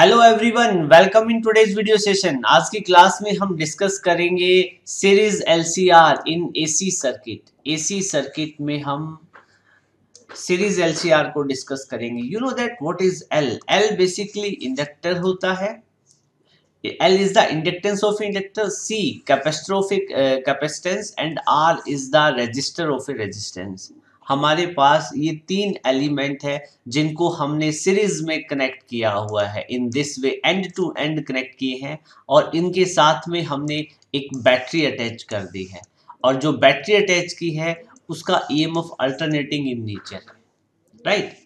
Hello everyone welcome in today's video session आज की class में हम डिस्कस करेंगे series LCR in AC circuit AC circuit में हम सीरीज़ एलसीआर को डिस्कस करेंगे. You know that what is L L basically inductor होता है. Inductance of inductor, C capacitor of a uh, capacitance and R is the resistor of a resistance. हमारे पास ये तीन एलिमेंट है जिनको हमने सीरीज़ में कनेक्ट किया हुआ है। In this way end to end connect किए हैं और इनके साथ में हमने एक बैटरी अटैच कर दी है। और जो बैटरी अटैच की है, उसका E M F alternating in nature right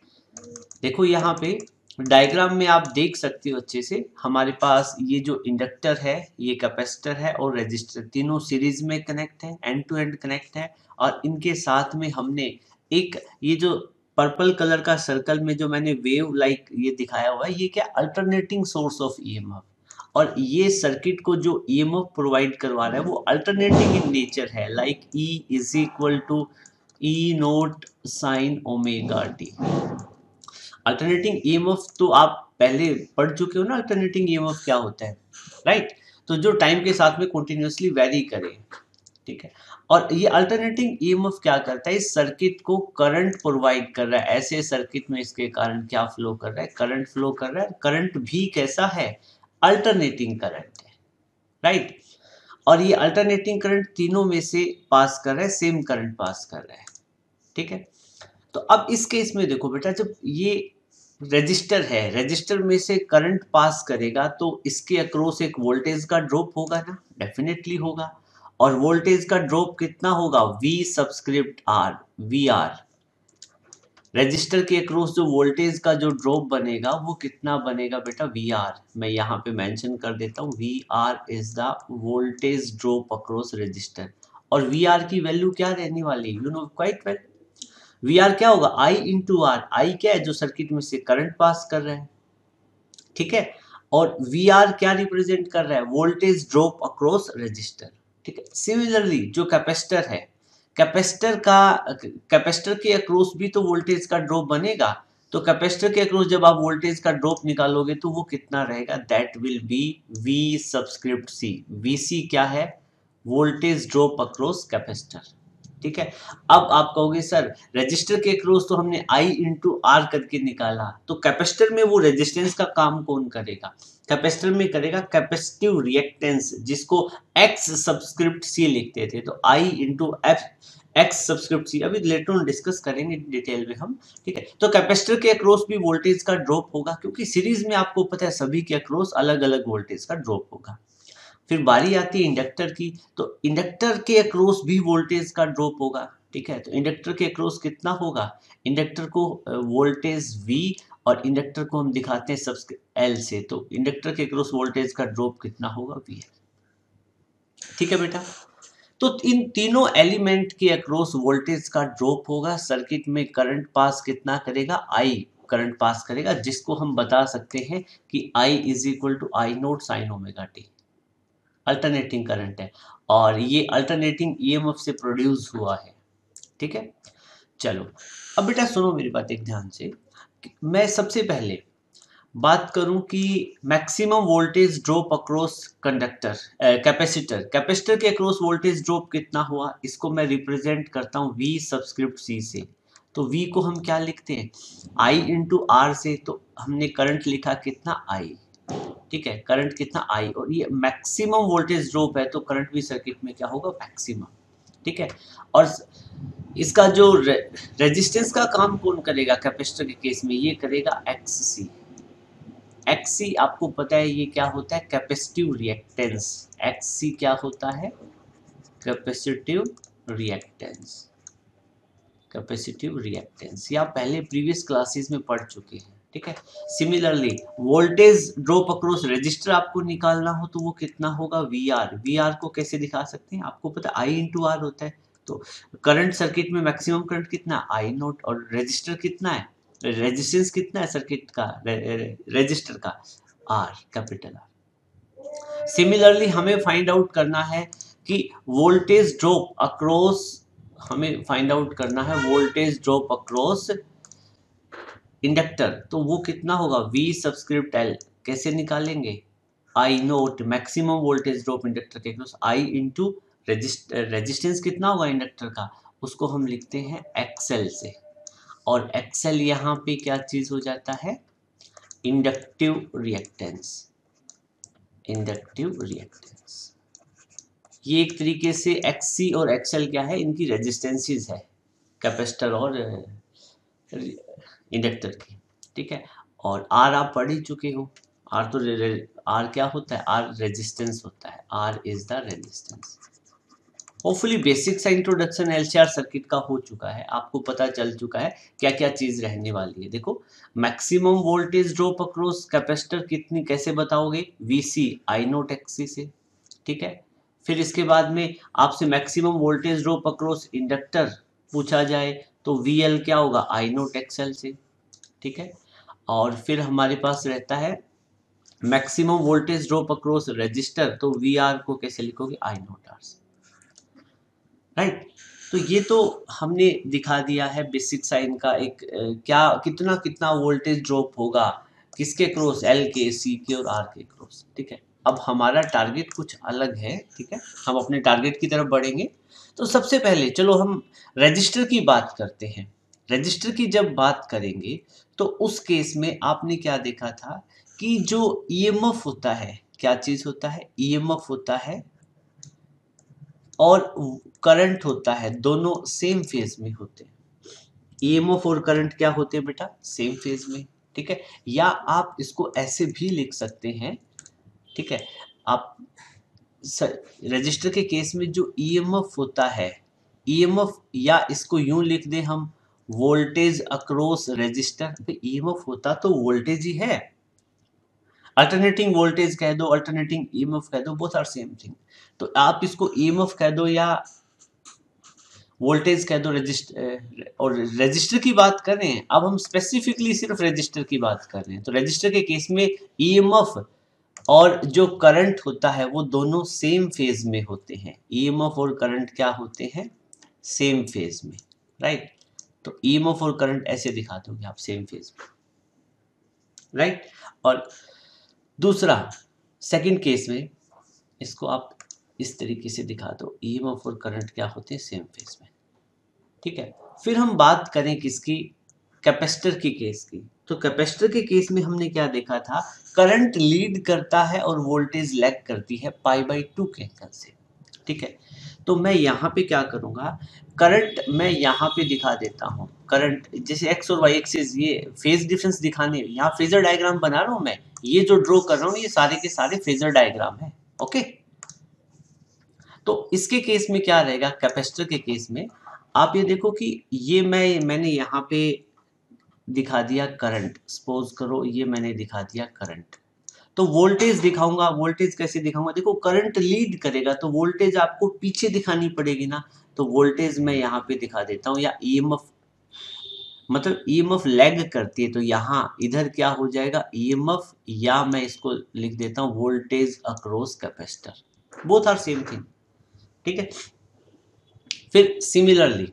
देखो यहाँ पे डायग्राम में आप देख सकते हो अच्छे से, हमारे पास ये जो इंडक्टर है, ये कैपेसिटर है और रजिस्टर तीनों सीरीज़ में कनेक्ट है एंड टू एंड कनेक्ट है और इनके साथ में हमने एक ये जो पर्पल कलर का सर्कल में जो मैंने वेव लाइक ये दिखाया हुआ है, ये क्या अल्टरनेटिंग सोर्स ऑफ़ ईएमएफ और ये सर्किट को जो ईएमएफ प्रोवाइड करवा रहा है, वो अल्टरनेटिंग इन नेचर है like E is equal to E naught sine omega T alternating EMF तो आप पहले पढ़ चुके हो ना अल्टरनेटिंग ईएमएफ क्या होता है राइट right? तो जो टाइम के साथ में कंटिन्यूसली वेरी करे, ठीक है? और ये अल्टरनेटिंग ईएमएफ क्या करता है? इस सर्किट को करंट प्रोवाइड कर रहा है। ऐसे सर्किट में इसके कारण क्या फ्लो कर रहा है? करंट फ्लो कर रहा है। करंट भी कैसा है? अल्टरनेटिंग करंट है। राइट और ये अल्टरनेटिंग करंट तीनों में से पास कर रहा है सेम करंट पास कर रहा है। ठीक है? तो अब इस केस में देखो बेटा, जब ये रजिस्टर है रजिस्टर में से करंट पास करेगा तो इसके अक्रॉस एक वोल्टेज का ड्रॉप होगा ना? डेफिनेटली होगा। और वोल्टेज का ड्रॉप कितना होगा? V subscript R V R resistor के अक्रॉस जो वोल्टेज का जो ड्रॉप बनेगा, वो कितना बनेगा बेटा? वी आर मैं यहाँ पे मेंशन कर देता हूँ V R is the voltage drop across resistor और वी आर की वैल्यू क्या रहने वाली you know quite well V R क्या होगा? आई इंटू आर आई क्या है जो सर्किट में से करंट पास कर रहा है? ठीक है? और वी आर क्या रिप्रेजेंट कर रहा है? वोल्टेज ड्रॉप अक्रॉस रजिस्टर ठीक है? सिमिलरली जो कैपेसिटर है कैपेसिटर का कैपेसिटर के अक्रॉस भी तो वोल्टेज का ड्रॉप बनेगा तो कैपेसिटर के अक्रॉस जब आप वोल्टेज का ड्रॉप निकालोगे तो वो कितना रहेगा? That will be V subscript C V C क्या है? वोल्टेज ड्रॉप अक्रॉस कैपेसिटर ठीक है? अब आप कहोगे, सर रजिस्टर के अक्रॉस तो हमने आई इंटू आर करके निकाला तो कैपेसिटर में वो रेजिस्टेंस का काम कौन करेगा? कैपेसिटर में करेगा कैपेसिटिव रिएक्टेंस, जिसको एक्स सब्सक्रिप्ट सी लिखते थे। तो I into F X subscript C अभी लेटर ऑन डिस्कस करेंगे डिटेल में हम, ठीक है? तो कैपेसिटर के अक्रॉस भी वोल्टेज का ड्रॉप होगा, क्योंकि सीरीज़ में आपको पता है सभी के अक्रॉस अलग अलग वोल्टेज का ड्रॉप होगा। फिर बारी आती है इंडक्टर की तो इंडक्टर के अक्रॉस भी वोल्टेज का ड्रॉप होगा, ठीक है? तो इंडक्टर के अक्रॉस कितना होगा? इंडक्टर को वोल्टेज V और इंडक्टर को हम दिखाते हैं सब एल से तो इंडक्टर के क्रॉस वोल्टेज का ड्रॉप कितना होगा वी ठीक है बेटा? तो इन तीनों एलिमेंट के अक्रॉस वोल्टेज का ड्रॉप होगा सर्किट में करंट पास कितना करेगा? आई करंट पास करेगा, जिसको हम बता सकते हैं कि I is equal to I naught sine omega T alternating current है। और ये अल्टरनेटिंग ईएमएफ से प्रोड्यूस हुआ है। ठीक है? चलो। अब बेटा सुनो मेरी बात एक ध्यान से। मैं सबसे पहले बात करूँ कि maximum voltage drop across conductor capacitor capacitor के अक्रॉस वोल्टेज ड्रॉप कितना हुआ, इसको मैं रिप्रेजेंट करता हूँ वी सब्सक्रिप्ट सी से। तो V को हम क्या लिखते हैं? I इंटू आर से तो हमने करंट लिखा कितना? आई ठीक है? करंट कितना? आई और ये मैक्सिमम वोल्टेज ड्रॉप है तो करंट भी सर्किट में क्या होगा? मैक्सिमम ठीक है? और इसका जो रे, रेजिस्टेंस का काम कौन करेगा? कैपेसिटर के केस में ये करेगा एक्स सी एक्स सी आपको पता है ये क्या होता है? कैपेसिटिव रिएक्टेंस एक्स सी क्या होता है? कैपेसिटिव रिएक्टेंस कैपेसिटिव रिएक्टेंस या पहले प्रीवियस क्लासेस में पढ़ चुके हैं। ठीक है? Similarly voltage drop across resistor आपको निकालना हो तो वो कितना होगा? वी आर वी आर को कैसे दिखा सकते हैं? आपको पता है आई इंटू आर होता है। तो करंट सर्किट में मैक्सिमम करंट कितना आई नोट और रजिस्टर कितना है? रेजिस्टेंस कितना है सर्किट का? रजिस्टर का? आर कैपिटल आर सिमिलरली हमें फाइंड आउट करना है कि वोल्टेज ड्रॉप अक्रॉस हमें फाइंड आउट करना है वोल्टेज ड्रॉप अक्रॉस इंडक्टर तो वो कितना होगा? V सब्सक्रिप्ट एल कैसे निकालेंगे? I naught maximum voltage drop inductor के क्रॉस आई इंटू रेजिस्टेंस कितना होगा इंडक्टर का? उसको हम लिखते हैं एक्सेल से। और एक्सेल यहाँ पे क्या चीज़ हो जाता है? इंडक्टिव रिएक्टेंस इंडक्टिव रिएक्टेंस ये एक तरीके से एक्सी और एक्सेल क्या है? इनकी रेजिस्टेंसीज है। कैपेसिटर और इंडक्टर की, ठीक है? और आर आप पढ़ ही चुके हो। आर तो आर क्या होता है? आर रेजिस्टेंस होता है। R is the resistance hopefully basic सा इंट्रोडक्शन एलसीआर सर्किट का हो चुका है। आपको पता चल चुका है क्या क्या चीज़ रहने वाली है। देखो maximum voltage drop across capacitor कितनी कैसे बताओगे? वीसी आई नोट एक्सी से, ठीक है? फिर इसके बाद में आपसे maximum voltage drop across inductor पूछा जाए तो वी एल क्या होगा? आई नोट एक्सएल से। ठीक है? और फिर हमारे पास रहता है maximum voltage drop across resistor तो वी आर को कैसे लिखोगे? आई नोट आर राइट तो ये तो हमने दिखा दिया है बेसिक साइन का एक क्या, कितना कितना वोल्टेज ड्रॉप होगा, किसके क्रॉस एल के सी के और आर के क्रॉस ठीक है? अब हमारा टारगेट कुछ अलग है, ठीक है? हम अपने टारगेट की तरफ़ बढ़ेंगे। तो सबसे पहले, चलो हम रजिस्टर की बात करते हैं। रजिस्टर की जब बात करेंगे तो उस केस में आपने क्या देखा था कि जो ईएमएफ e होता है, क्या चीज़ होता है? ईएमएफ e होता है और करंट होता है, दोनों सेम फ़ेज़ में होते हैं। ईएमएफ e और करंट क्या होते हैं बेटा? सेम फ़ेज़ में, ठीक है? या आप इसको ऐसे भी लिख सकते हैं, ठीक है? आप रजिस्टर के केस में जो ईएमएफ होता है ईएमएफ या इसको यूँ लिख दें हम वोल्टेज अक्रॉस रजिस्टर पे ईएमएफ होता तो वोल्टेज ही है। अल्टरनेटिंग वोल्टेज कह दो, अल्टरनेटिंग ईएमएफ कह दो बोथ आर सेम थिंग तो आप इसको ईएमएफ कह दो या वोल्टेज कह दो रजिस्टर और रजिस्टर की बात करें, अब हम स्पेसिफिकली सिर्फ़ रजिस्टर की बात कर रहे हैं। तो रजिस्टर के केस में ईएमएफ और जो करंट होता है, वो दोनों सेम फ़ेज़ में होते हैं। ईएमएफ और करंट क्या होते हैं? सेम फ़ेज़ में राइट तो ईएमएफ और करंट ऐसे दिखा दोगे आप सेम फ़ेज़ में। राइट और दूसरा सेकंड केस में इसको आप इस तरीके से दिखा दो ईएमएफ और करंट क्या होते हैं सेम फ़ेज़ में। ठीक है? फिर हम बात करें किसकी? कैपेसिटर की केस की। तो कैपेसिटर के केस में हमने क्या देखा था? करंट लीड करता है और वोल्टेज लैग करती है पाई बाई टू के एंगल से। ठीक है? तो मैं यहाँ पे क्या करूँगा? करंट मैं यहाँ पे दिखा देता हूँ। करंट जैसे एक्स और वाई एक्सिस ये फ़ेज़ डिफरेंस दिखाने यहाँ फेजर डायग्राम बना रहा हूँ मैं। ये जो ड्रॉ कर रहा हूँ, ये सारे के सारे फेजर डायग्राम है। ओके तो इसके केस में क्या रहेगा? कैपेसिटर के केस में आप ये देखो कि ये मैं, मैंने यहाँ पे दिखा दिया करंट सपोज़ करो, ये मैंने दिखा दिया करंट तो वोल्टेज दिखाऊँगा वोल्टेज कैसे दिखाऊँगा? देखो करंट लीड करेगा तो वोल्टेज आपको पीछे दिखानी पड़ेगी ना तो वोल्टेज मैं यहाँ पे दिखा देता हूँ, या ईएमएफ मतलब ईएमएफ लैग करती है तो यहाँ इधर क्या हो जाएगा? ईएमएफ या मैं इसको लिख देता हूँ voltage across capacitor both are same thing ठीक है? फिर सिमिलरली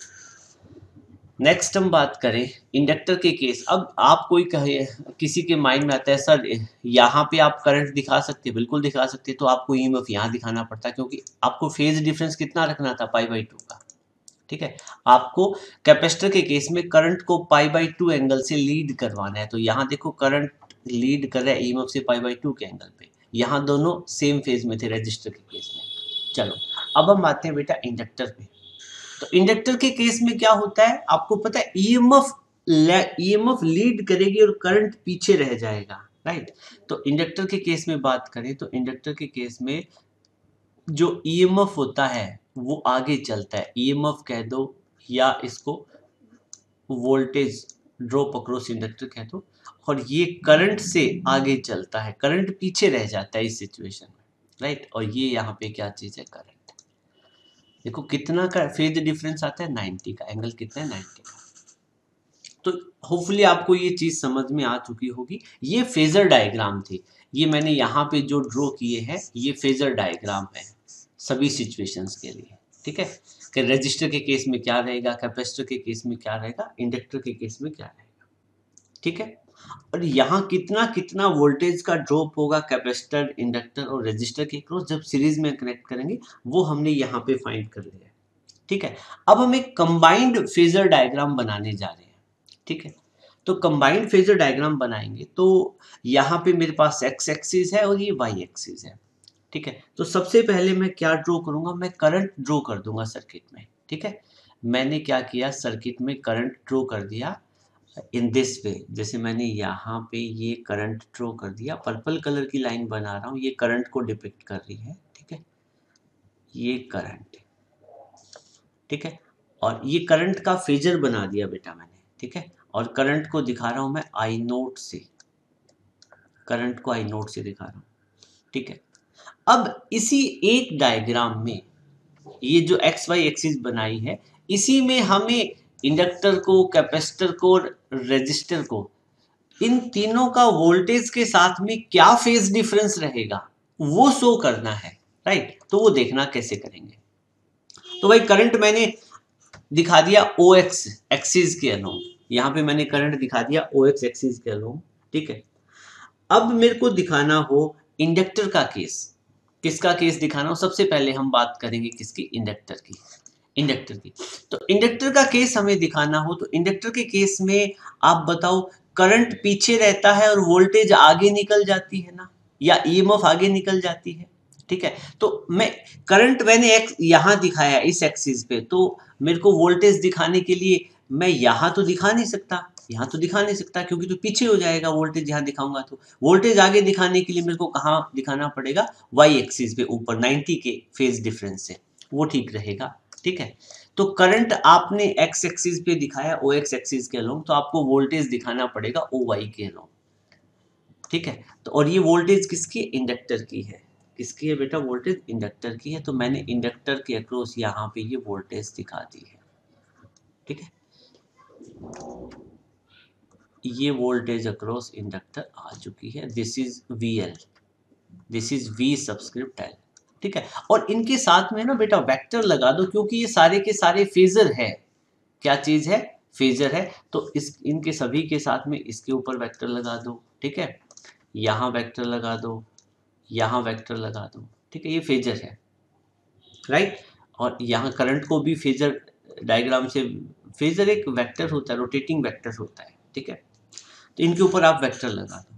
नेक्स्ट हम बात करें इंडक्टर के केस। अब आप कोई कहे, किसी के माइंड में आता है, सर, यहाँ पे आप करंट दिखा सकते हैं, बिल्कुल दिखा सकते हैं तो आपको ई एफ़ यहाँ दिखाना पड़ता है, क्योंकि आपको फ़ेज़ डिफरेंस कितना रखना था, पाई बाई टू का। ठीक है? आपको कैपेसिटर के केस में करंट को पाई बाई टू एंगल से लीड करवाना है तो यहाँ देखो करंट लीड कर रहा है ई से पाई बाई टू के एंगल पे। यहाँ दोनों सेम फ़ेज़ में थे, रजिस्टर के केस में। चलो, अब हम आते हैं बेटा इंडक्टर पे। तो इंडक्टर के केस में क्या होता है? आपको पता है ईएमएफ ईएमएफ लीड करेगी और करंट पीछे रह जाएगा राइट तो इंडक्टर के केस में बात करें तो इंडक्टर के केस में जो ईएमएफ होता है, वो आगे चलता है। ईएमएफ कह दो या इसको वोल्टेज ड्रॉप अक्रॉस इंडक्टर कह दो। और ये करंट से आगे चलता है करंट पीछे रह जाता है इस सिचुएशन में राइट और ये यहाँ पे क्या चीज़ है करंट देखो, कितना का फ़ेज़ डिफरेंस आता है? नाइन्टी का एंगल कितना है? नाइन्टी का। तो होपफुली आपको ये चीज़ समझ में आ चुकी होगी। ये फेजर डायग्राम थी। ये मैंने यहाँ पे जो ड्रॉ किए हैं, ये फेजर डायग्राम है सभी सिचुएशंस के लिए, ठीक है? कि रजिस्टर के केस में क्या रहेगा कैपेसिटर के केस में क्या रहेगा इंडक्टर के केस में क्या रहेगा, ठीक है? और यहाँ कितना कितना वोल्टेज का ड्रॉप होगा कैपेसिटर इंडक्टर और रजिस्टर के क्रॉस जब सीरीज़ में कनेक्ट करेंगे, वो हमने यहाँ पे फाइंड कर लिया है। ठीक है? अब हम एक कंबाइंड फेजर डायग्राम बनाने जा रहे हैं। ठीक है? तो कंबाइंड फेजर डायग्राम बनाएँगे तो यहाँ पे मेरे पास एक्स एक्सिस है और ये वाई एक्सिस है। ठीक है? तो सबसे पहले मैं क्या ड्रॉ करूँगा? मैं करंट ड्रॉ कर दूँगा सर्किट में। ठीक है? मैंने क्या किया? सर्किट में करंट ड्रॉ कर दिया। इन दिस वे जैसे मैंने यहाँ पे ये करंट ड्रॉ कर दिया पर्पल कलर की लाइन बना रहा हूँ, ये करंट को डिपिक्ट कर रही है, ठीक है? ये करंट ठीक है? और ये करंट का फेजर बना दिया बेटा मैंने, ठीक है? और करंट को दिखा रहा हूँ मैं आई नोट से करंट को आई नोट से दिखा रहा हूँ, ठीक है? अब इसी एक डायग्राम में ये जो एक्स वाई एक्सिस बनाई है, इसी में हमें इंडक्टर को, कैपेसिटर को, रेजिस्टर को, इन तीनों का वोल्टेज के साथ में क्या फ़ेज़ डिफरेंस रहेगा, वो शो करना है राइट तो वो देखना कैसे करेंगे। तो भाई करंट मैंने दिखा दिया ओ एक्स एक्सिस के अलोंग यहाँ पे मैंने करंट दिखा दिया ओ एक्स एक्सिस के अलोंग ठीक है? अब मेरे को दिखाना हो इंडक्टर का केस किसका केस दिखाना हो? सबसे पहले हम बात करेंगे किसकी? इंडक्टर की। इंडक्टर की। तो इंडक्टर का केस हमें दिखाना हो तो इंडक्टर के केस में आप बताओ, करंट पीछे रहता है और वोल्टेज आगे निकल जाती है ना, या ईएमएफ आगे निकल जाती है, ठीक है? तो मैं, करंट मैंने एक यहाँ दिखाया इस एक्सिस पे तो मेरे को वोल्टेज दिखाने के लिए मैं यहाँ तो दिखा नहीं सकता, यहाँ तो दिखा नहीं सकता, क्योंकि तो पीछे हो जाएगा वोल्टेज, यहाँ दिखाऊँगा तो। वोल्टेज आगे दिखाने के लिए मेरे को कहाँ दिखाना पड़ेगा? वाई एक्सिस पे, ऊपर 90 के फ़ेज़ डिफरेंस से, वो ठीक रहेगा। ठीक है? तो करंट आपने एक्स एक्सिस पे दिखाया ओ एक्स एक्सिस के अलोंग तो आपको वोल्टेज दिखाना पड़ेगा ओ वाई के अलोंग ठीक है? तो और ये वोल्टेज किसकी? इंडक्टर की है। किसकी है बेटा? वोल्टेज इंडक्टर की है। तो मैंने इंडक्टर के अक्रॉस यहाँ पे ये वोल्टेज दिखा दी है। ठीक है? ये वोल्टेज अक्रॉस इंडक्टर आ चुकी है। This is V L this is V subscript L ठीक है? और इनके साथ में ना बेटा वेक्टर लगा दो, क्योंकि ये सारे के सारे फेजर है। क्या चीज़ है? फेजर है। तो इस, इनके सभी के साथ में इसके ऊपर वेक्टर लगा दो, ठीक है? यहाँ वेक्टर लगा दो, यहाँ वेक्टर लगा दो, ठीक है? ये फेजर है राइट और यहाँ करंट को भी फेजर डायग्राम से फेजर एक वेक्टर होता है रोटेटिंग वेक्टर होता है, ठीक है? तो इनके ऊपर आप वेक्टर लगा दो।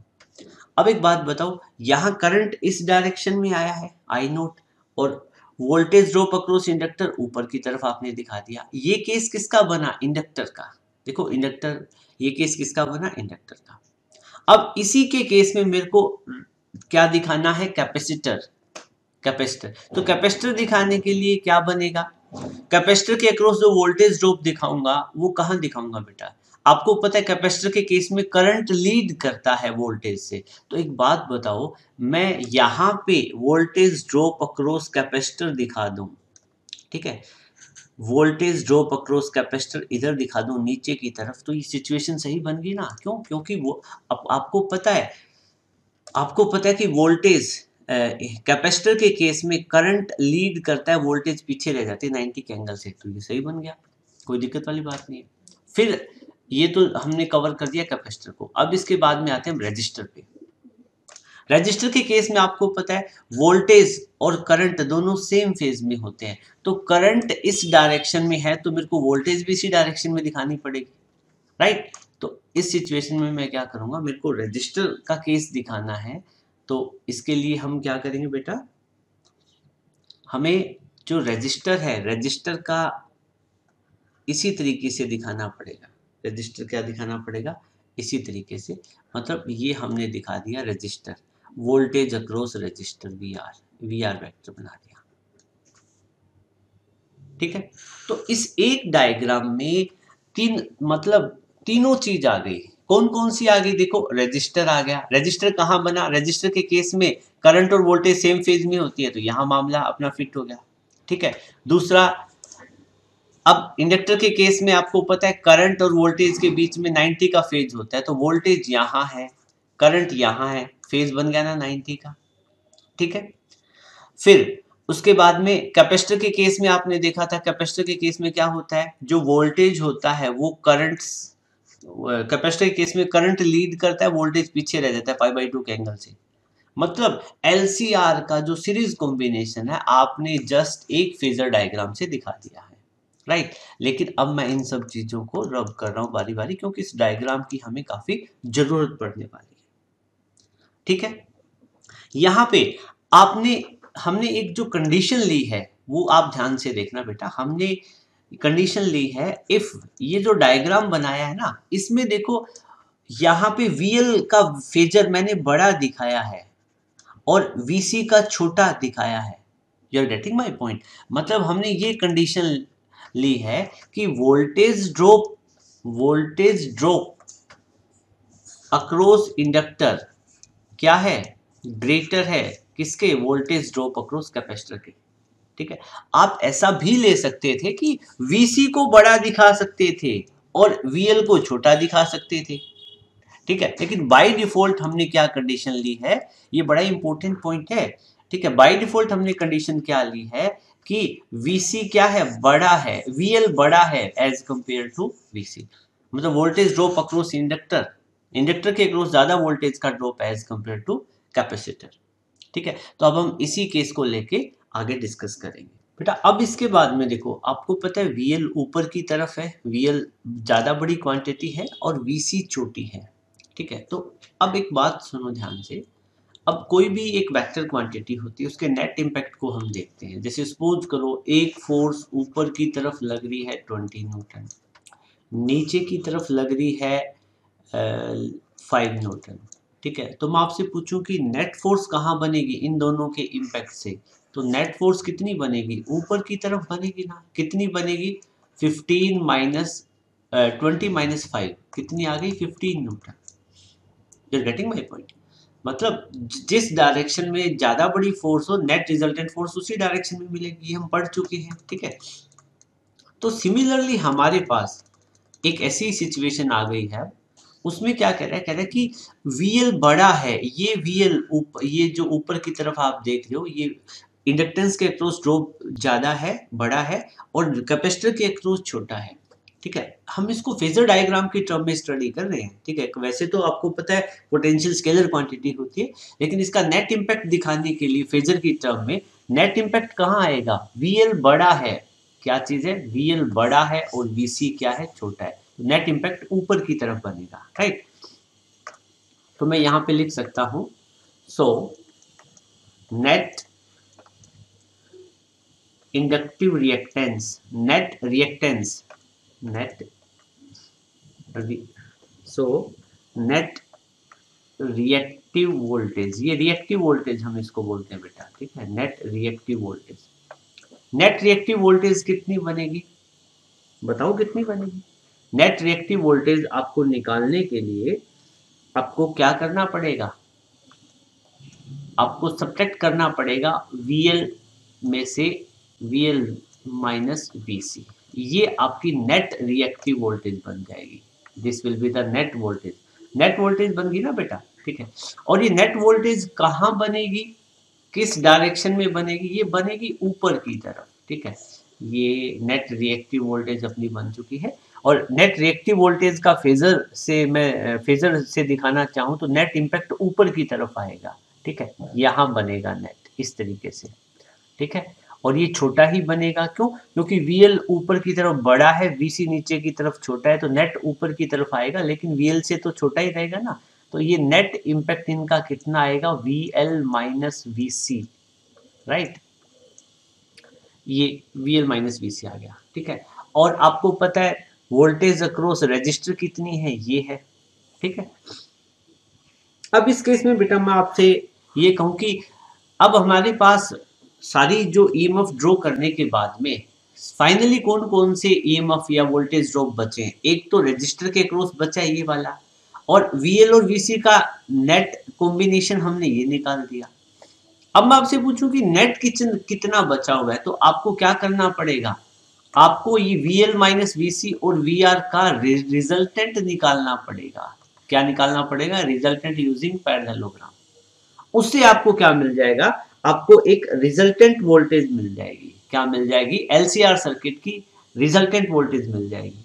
अब एक बात बताओ, यहाँ करंट इस डायरेक्शन में आया है आई नोट और वोल्टेज ड्रॉप अक्रॉस इंडक्टर ऊपर की तरफ़ आपने दिखा दिया। ये केस किसका बना? इंडक्टर का। देखो इंडक्टर ये केस किसका बना? इंडक्टर का। अब इसी के केस में मेरे को क्या दिखाना है? कैपेसिटर कैपेसिटर तो कैपेसिटर दिखाने के लिए क्या बनेगा? कैपेसिटर के अक्रॉस जो वोल्टेज ड्रॉप दिखाऊँगा, वो कहाँ दिखाऊँगा बेटा? आपको पता है कैपेसिटर के केस में करंट लीड करता है वोल्टेज से। तो एक बात बताओ, मैं यहाँ पे वोल्टेज ड्रॉप अक्रॉस कैपेसिटर दिखा दूँ, ठीक है? वोल्टेज ड्रॉप अक्रॉस कैपेसिटर इधर दिखा दूँ, नीचे की तरफ़ तो ये सिचुएशन सही बन गई ना? क्यों? क्योंकि वो अब आपको पता है, आपको पता है कि वोल्टेज कैपेसिटर के केस में करंट लीड करता है, वोल्टेज पीछे रह जाती है, नाइन्टी के एंगल से। तो ये सही बन गया, कोई दिक्कत वाली बात नहीं है। फिर ये तो हमने कवर कर दिया कैपेसिटर को। अब इसके बाद में आते हैं रजिस्टर पे। रजिस्टर के केस में आपको पता है वोल्टेज और करंट दोनों सेम फ़ेज़ में होते हैं। तो करंट इस डायरेक्शन में है तो मेरे को वोल्टेज भी इसी डायरेक्शन में दिखानी पड़ेगी। राइट तो इस सिचुएशन में मैं क्या करूँगा, मेरे को रजिस्टर का केस दिखाना है। तो इसके लिए हम क्या करेंगे बेटा? हमें जो रजिस्टर है रजिस्टर का इसी तरीके से दिखाना पड़ेगा। रजिस्टर क्या दिखाना पड़ेगा? इसी तरीके से मतलब ये हमने दिखा दिया resistor. Voltage across resistor V R V R vector बना दिया। ठीक है? तो इस एक डायग्राम में तीन मतलब तीनों चीज़ आ गई। कौन कौन सी आ गई? देखो रजिस्टर आ गया। रजिस्टर कहाँ बना? रजिस्टर के केस में करंट और वोल्टेज सेम फ़ेज़ में होती है तो यहाँ मामला अपना फिट हो गया। ठीक है? दूसरा अब इंडक्टर के केस में आपको पता है करंट और वोल्टेज के बीच में 90 का फ़ेज़ होता है तो वोल्टेज यहाँ है, करंट यहाँ है, फ़ेज़ बन गया ना 90 का, ठीक है? फिर उसके बाद में कैपेसिटर के केस में आपने देखा था, कैपेसिटर के केस में क्या होता है, जो वोल्टेज होता है, वो करंट कैपेसिटर के केस में करंट लीड करता है, वोल्टेज पीछे रह जाता है, फाइव बाई टू के एंगल से। मतलब एलसीआर का जो सीरीज़ कॉम्बिनेशन है, आपने जस्ट एक फेजर डायग्राम से दिखा दिया है। Right right? लेकिन अब मैं इन सब चीज़ों को रब कर रहा हूँ बारी बारी क्योंकि इस डायग्राम की हमें काफ़ी ज़रूरत पड़ने वाली है। ठीक है? यहाँ पे आपने, हमने एक जो कंडीशन ली है, वो आप ध्यान से देखना बेटा। हमने कंडीशन ली है इफ़ ये जो डायग्राम बनाया है ना, इसमें देखो, यहाँ पे वीएल का फेजर मैंने बड़ा दिखाया है और वीसी का छोटा दिखाया है। You are getting my point मतलब हमने ये कंडीशन ली है कि voltage drop voltage drop across inductor क्या है? ग्रेटर है। किसके? वोल्टेज ड्रॉप अक्रॉस कैपेसिटर के। ठीक है? आप ऐसा भी ले सकते थे कि वीसी को बड़ा दिखा सकते थे और वीएल को छोटा दिखा सकते थे। ठीक है? लेकिन बाय डिफ़ॉल्ट हमने क्या कंडीशन ली है? ये बड़ा इंपॉर्टेंट पॉइंट है। ठीक है? बाय डिफ़ॉल्ट हमने कंडीशन क्या ली है? कि वीसी क्या है? बड़ा है। वीएल बड़ा है as compare to V C मतलब voltage drop across inductor inductor के अक्रॉस ज़्यादा वोल्टेज का ड्रॉप है एज कंपेयर टू कैपेसिटर ठीक है? तो अब हम इसी केस को लेके आगे डिस्कस करेंगे। बेटा, अब इसके बाद में देखो, आपको पता है वीएल ऊपर की तरफ़ है। वीएल ज़्यादा बड़ी क्वांटिटी है और वीसी छोटी है। ठीक है? तो अब एक बात सुनो ध्यान से। अब कोई भी एक वेक्टर क्वांटिटी होती है, उसके नेट इम्पैक्ट को हम देखते हैं। जैसे सपोज़ करो, एक फोर्स ऊपर की तरफ़ लग रही है ट्वेंटी न्यूटन नीचे की तरफ़ लग रही है फाइव न्यूटन ठीक है? तो मैं आपसे पूछूँ कि नेट फोर्स कहाँ बनेगी इन दोनों के इम्पैक्ट से? तो नेट फोर्स कितनी बनेगी? ऊपर की तरफ़ बनेगी ना। कितनी बनेगी? Fifteen minus twenty minus five कितनी आ गई? Fifteen newton you getting my point मतलब जिस डायरेक्शन में ज़्यादा बड़ी फोर्स हो नेट रिजल्टेंट फोर्स उसी डायरेक्शन में मिलेगी ये हम पढ़ चुके हैं, ठीक है? तो सिमिलरली हमारे पास एक ऐसी सिचुएशन आ गई है, उसमें क्या कह रहा है? कह रहा है कि वीएल बड़ा है, ये वीएल ये जो ऊपर की तरफ़ आप देख रहे हो, ये इंडक्टेंस के अक्रॉस ड्रॉप ज़्यादा है, बड़ा है, और कैपेसिटर के अक्रॉस छोटा है। ठीक है? हम इसको फेजर डायग्राम की टर्म में स्टडी कर रहे हैं, ठीक है? वैसे तो आपको पता है पोटेंशियल स्केलर क्वांटिटी होती है, लेकिन इसका नेट इम्पैक्ट दिखाने के लिए फेजर की टर्म में नेट इम्पैक्ट कहाँ आएगा? वीएल बड़ा है। क्या चीज़ है? वीएल बड़ा है और वीसी क्या है? छोटा है। नेट इम्पैक्ट ऊपर की तरफ़ बनेगा राइट तो मैं यहाँ पे लिख सकता हूँ। So net inductive reactance net reactance net so net reactive voltage ये रिएक्टिव वोल्टेज हम इसको बोलते हैं बेटा, ठीक है? Net reactive voltage net reactive voltage कितनी बनेगी? बताओ कितनी बनेगी? नेट रिएक्टिव वोल्टेज आपको निकालने के लिए आपको क्या करना पड़ेगा? आपको सब्ट्रैक्ट करना पड़ेगा वीएल में से V L minus V C ये आपकी नेट रिएक्टिव वोल्टेज बन जाएगी। This will be the net voltage net voltage बन गई ना बेटा? ठीक है। और ये नेट वोल्टेज कहाँ बनेगी? किस डायरेक्शन में बनेगी? ये बनेगी ऊपर की तरफ़। ठीक है। ये नेट रिएक्टिव वोल्टेज अपनी बन चुकी है। और नेट रिएक्टिव वोल्टेज का फेजर से मैं, फेजर से दिखाना चाहूँ तो नेट इम्पैक्ट ऊपर की तरफ़ आएगा। ठीक है। यहाँ बनेगा नेट इस तरीके से। ठीक है। और ये छोटा ही बनेगा, क्यों? क्योंकि VL ऊपर की तरफ़ बड़ा है वीसी नीचे की तरफ़ छोटा है तो नेट ऊपर की तरफ़ आएगा, लेकिन वीएल से तो छोटा ही रहेगा ना। तो ये नेट इम्पैक्ट इनका कितना आएगा? V L minus V C right ये V L minus V C आ गया, ठीक है? और आपको पता है वोल्टेज अक्रॉस रजिस्टर कितनी है? ये है, ठीक है? अब इस केस में बेटा मैं आपसे ये कहूँ कि अब हमारे पास सारी जो ईएमएफ e ड्रॉ करने के बाद में फाइनली कौन कौन से ईएमएफ e या वोल्टेज ड्रॉप बचे हैं? एक तो रजिस्टर के क्रॉस बचा ये वाला, और वीएल और वीसी का नेट कॉम्बिनेशन हमने ये निकाल दिया। अब मैं आपसे पूछूँ कि नेट किचन कितना बचा हुआ है तो आपको क्या करना पड़ेगा? आपको ये वी एल माइनस वी और वी आर का रिजल्टेंट निकालना पड़ेगा। क्या निकालना पड़ेगा? रिजल्टेंट यूजिंग पैरेललोग्राम उससे आपको क्या मिल जाएगा? आपको एक रिजल्टेंट वोल्टेज मिल जाएगी। क्या मिल जाएगी? एलसीआर सर्किट की रिजल्टेंट वोल्टेज मिल जाएगी।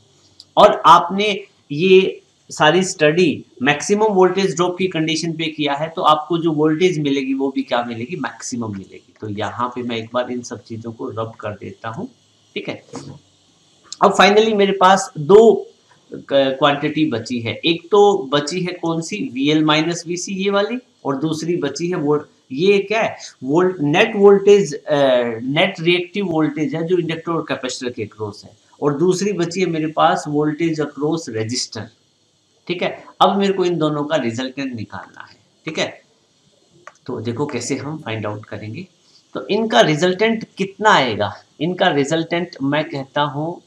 और आपने ये सारी स्टडी मैक्सिमम वोल्टेज ड्रॉप की कंडीशन पे किया है तो आपको जो वोल्टेज मिलेगी, वो भी क्या मिलेगी? मैक्सिमम मिलेगी। तो यहाँ पे मैं एक बार इन सब चीज़ों को रब कर देता हूँ। ठीक है? अब फाइनली मेरे पास दो क्वांटिटी बची है। एक तो बची है कौन सी? V L minus V C ये वाली, और दूसरी बची है वो ये क्या है volt net voltage net reactive voltage है, जो इंडक्टर और कैपेसिटर के अक्रॉस है। और दूसरी बची है मेरे पास वोल्टेज अक्रॉस रजिस्टर ठीक है? अब मेरे को इन दोनों का रिजल्टेंट निकालना है। ठीक है? तो देखो कैसे हम फाइंड आउट करेंगे। तो इनका रिजल्टेंट कितना आएगा? इनका रिजल्टेंट मैं कहता हूँ,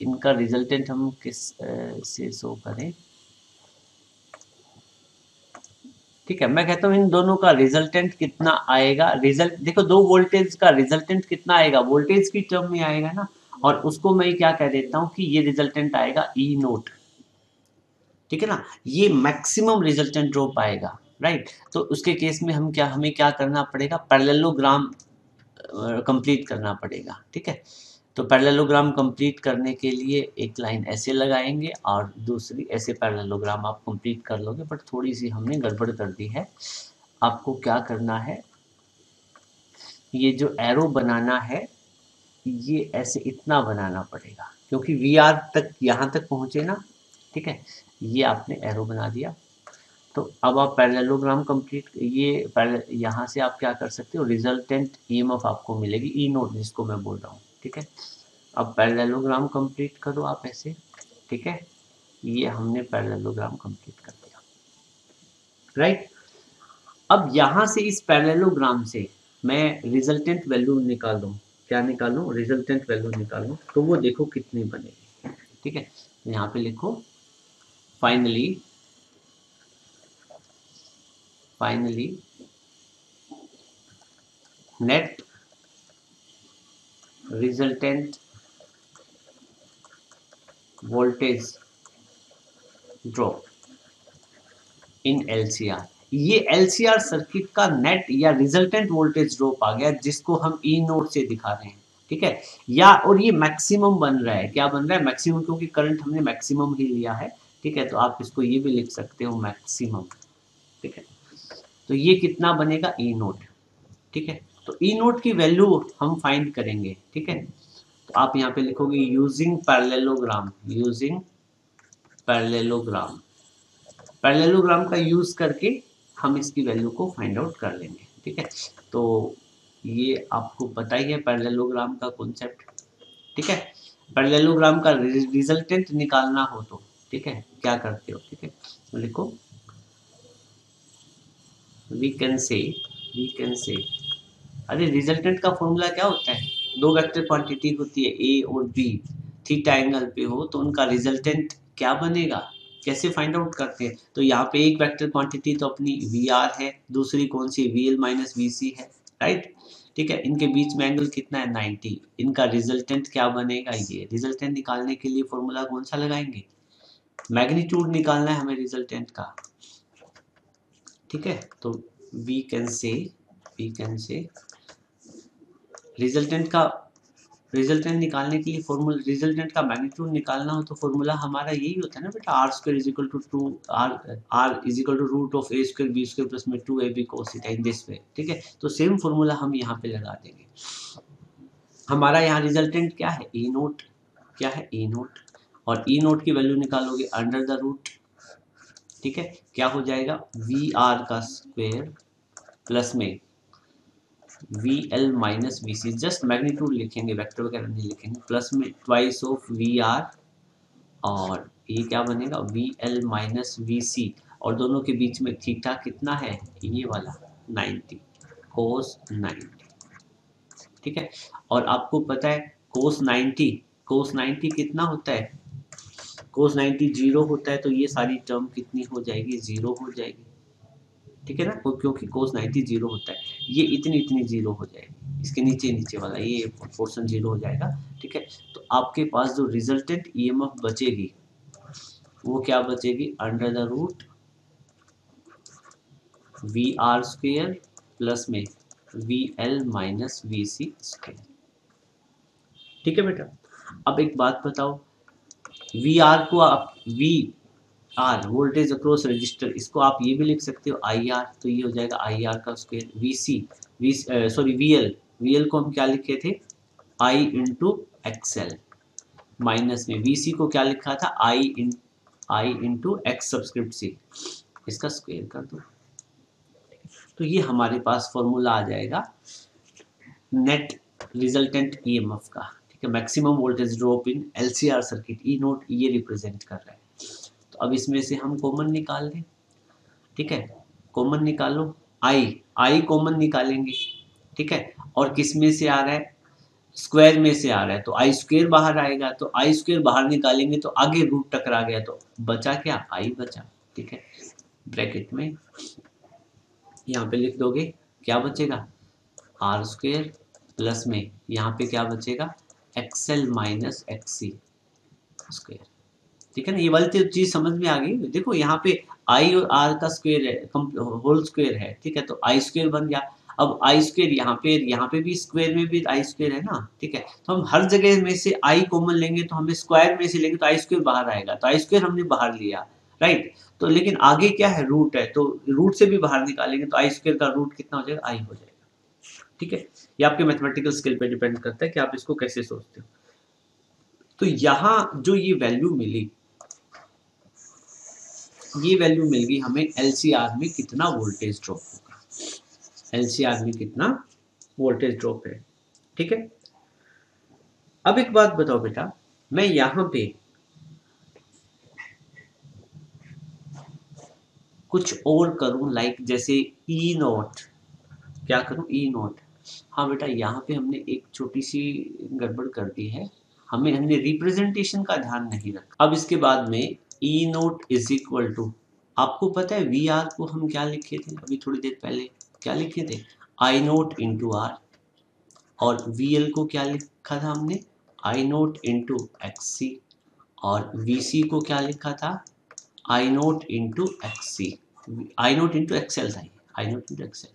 इनका रिजल्टेंट हम किस से शो करें? ठीक है, मैं कहता हूँ इन दोनों का रिजल्टेंट कितना आएगा? रिज़ल्ट देखो, दो वोल्टेज का रिजल्टेंट कितना आएगा? वोल्टेज की टर्म में आएगा ना? और उसको मैं क्या कह देता हूँ कि ये रिजल्टेंट आएगा ई e नोट। ठीक है ना? ये मैक्सिमम रिजल्टेंट ड्रॉप आएगा राइट तो उसके केस में हम क्या, हमें क्या करना पड़ेगा? पैरेललोग्राम कंप्लीट करना पड़ेगा, ठीक है? तो पैरेललोग्राम कंप्लीट करने के लिए एक लाइन ऐसे लगाएँगे और दूसरी ऐसे पैरेललोग्राम आप कंप्लीट कर लोगे बट थोड़ी सी हमने गड़बड़ कर दी है। आपको क्या करना है? ये जो एरो बनाना है, ये ऐसे इतना बनाना पड़ेगा, क्योंकि वी आर तक, यहाँ तक पहुँचे ना, ठीक है? ये आपने एरो बना दिया। तो अब आप पैरेललोग्राम कंप्लीट ये यहाँ से आप क्या कर सकते हो? रिजल्टेंट ईएमएफ आपको मिलेगी, ई नोट जिसको मैं बोल रहा हूँ। ठीक है? अब पैरेललोग्राम कंप्लीट करो आप ऐसे, ठीक है? ये हमने पैरेललोग्राम कंप्लीट कर दिया। राइट अब यहाँ से इस पैरेललोग्राम से मैं रिजल्टेंट वैल्यू निकाल। क्या निकालूँ? रिजल्टेंट वैल्यू निकालूँ। तो वो देखो कितनी बनेगी। ठीक है? यहाँ पे लिखो finally finally net resultant voltage drop in LCR ये LCR सर्किट का नेट या रिजल्टेंट वोल्टेज ड्रॉप आ गया जिसको हम ई नोट से दिखा रहे हैं, ठीक है? या, और ये मैक्सिमम बन रहा है। क्या बन रहा है? मैक्सिमम क्योंकि करंट हमने मैक्सिमम ही लिया है, ठीक है? तो आप इसको ये भी लिख सकते हो मैक्सिमम ठीक है? तो ये कितना बनेगा? ई नोट ठीक है? तो ई e नोट की वैल्यू हम फाइंड करेंगे, ठीक है? तो आप यहाँ पे लिखोगे using parallelogram using parallelogram parallelogram का यूज़ करके हम इसकी वैल्यू को फाइंड आउट कर लेंगे, ठीक है? तो ये आपको पता ही है पैरेललोग्राम का कॉन्सेप्ट ठीक है? पैरेललोग्राम का रिजल्टेंट निकालना हो तो ठीक है? क्या करते हो, ठीक है? तो लिखो we can say we can say अरे रिजल्टेंट का फॉर्मूला क्या होता है? दो वेक्टर क्वांटिटी होती है ए और बी थीटा एंगल पे हो तो उनका रिजल्टेंट क्या बनेगा? कैसे फाइंड आउट करते हैं? तो यहाँ पे एक वेक्टर क्वांटिटी तो अपनी वी आर है, दूसरी कौन सी? V L minus V C है राइट ठीक है, इनके बीच में एंगल कितना है? 90 इनका रिजल्टेंट क्या बनेगा? ये रिजल्टेंट निकालने के लिए फॉर्मूला कौन सा लगाएँगे? मैग्नीट्यूड निकालना है हमें रिजल्टेंट का। ठीक है तो we can say we can say resultant का रिजल्टेंट निकालने के लिए फॉर्मूला रिजल्टेंट का मैग्नीट्यूड निकालना हो तो फॉर्मूला हमारा यही होता है ना बेटा R square is equal to to R R is equal to root of A square B square plus में two A B theta in this way ठीक है? तो सेम फॉर्मूला हम यहाँ पे लगा देंगे। हमारा यहाँ रिजल्टेंट क्या है? ई नोट क्या है? ई नोट और ई e नोट की वैल्यू निकालोगे अंडर द रूट ठीक है? क्या हो जाएगा? वी आर का स्क्वेयर प्लस में V L minus V C just magnitude लिखेंगे वेक्टर वगैरह नहीं लिखेंगे प्लस में ट्वाइस ऑफ़ वी आर और ये क्या बनेगा? V L minus V C और दोनों के बीच में थीटा कितना है? ये वाला 90 कोस 90 ठीक है? और आपको पता है कोस 90 कोस 90 कितना होता है? कोस 90 ज़ीरो होता है तो ये सारी टर्म कितनी हो जाएगी? ज़ीरो हो जाएगी। ठीक है ना? क्योंकि कोस 90 ज़ीरो होता है। ये इतनी इतनी ज़ीरो हो जाएगी। इसके नीचे नीचे वाला, ये पोर्शन ज़ीरो हो जाएगा, ठीक है? तो आपके पास जो रिजल्टेंट ईएमएफ बचेगी, वो क्या बचेगी? Under the root V R square plus में V L minus V C square ठीक है बेटा? अब एक बात बताओ वी आर को आप V R voltage across resistor इसको आप ये भी लिख सकते हो आई आर तो ये हो जाएगा आई आर का square V C V sorry V L V L को हम क्या लिखे थे? आई इंटू एक्सएल माइनस में वी सी को क्या लिखा था? I in I into X subscript C इसका स्क्वेयर कर दो। तो ये हमारे पास फॉर्मूला आ जाएगा नेट रिजल्टेंट ईएमएफ का, ठीक है? Maximum voltage drop in LCR circuit E naught ये रिप्रेजेंट कर रहा है। तो अब इसमें से हम कॉमन निकाल लें ठीक है? कॉमन निकालो। आई आई कॉमन निकालेंगे। ठीक है? और किसमें से आ रहा है? स्क्वायर में से आ रहा है। तो आई स्क्वायर बाहर आएगा। तो आई स्क्वायर बाहर निकालेंगे तो आगे रूट टकरा गया। तो बचा क्या? आई बचा। ठीक है? ब्रैकेट में। यहाँ पे लिख दोगे, क्या बचेगा? आर स्क्वेयर प्लस में। यहाँ पे क्या बचेगा? एक्सएल माइनस एक्सी स्क्वेयर ठीक है ना? ये वाली तो चीज़ समझ में आ गई। देखो, यहाँ पे आई और आर का स्क्वेयर है होल स्क्वेयर है, ठीक है? तो आई स्क्वेयर बन गया। अब आई स्क्वेयर यहाँ पे यहाँ पे भी स्क्वेयर में भी आई स्क्वेयर है ना? ठीक है? तो हम हर जगह में से आई कॉमन लेंगे तो हमें स्क्वायर में से लेंगे तो आई स्क्वेयर बाहर आएगा। तो आई स्क्वेयर हमने बाहर लिया राइट तो लेकिन आगे क्या है? रूट है। तो रूट से भी बाहर निकालेंगे तो आई स्क्वेयर का रूट कितना हो जाएगा? आई हो जाएगा। ठीक है? ये आपके मैथमेटिकल स्किल पे डिपेंड करता है कि आप इसको कैसे सोचते हो। तो यहाँ जो ये वैल्यू मिली ये वैल्यू मिल गई हमें एलसीआर में कितना वोल्टेज ड्रॉप होगा। एलसीआर में कितना वोल्टेज ड्रॉप है, ठीक है? अब एक बात बताओ बेटा, मैं यहाँ पे कुछ और करूँ लाइक जैसे ई e नोट क्या करूँ? ई नोट हाँ बेटा, यहाँ पे हमने एक छोटी सी गड़बड़ कर दी है। हमें, हमने रिप्रेजेंटेशन का ध्यान नहीं रखा। अब इसके बाद में E naught is equal to आपको पता है वी आर को हम क्या लिखे थे? अभी थोड़ी देर पहले क्या लिखे थे? आई नोट इंटू आर और वी एल को क्या लिखा था हमने? I naught into X C और वी सी को क्या लिखा था? I naught into X C I naught into X L था आई नोट इंटू एक्सएल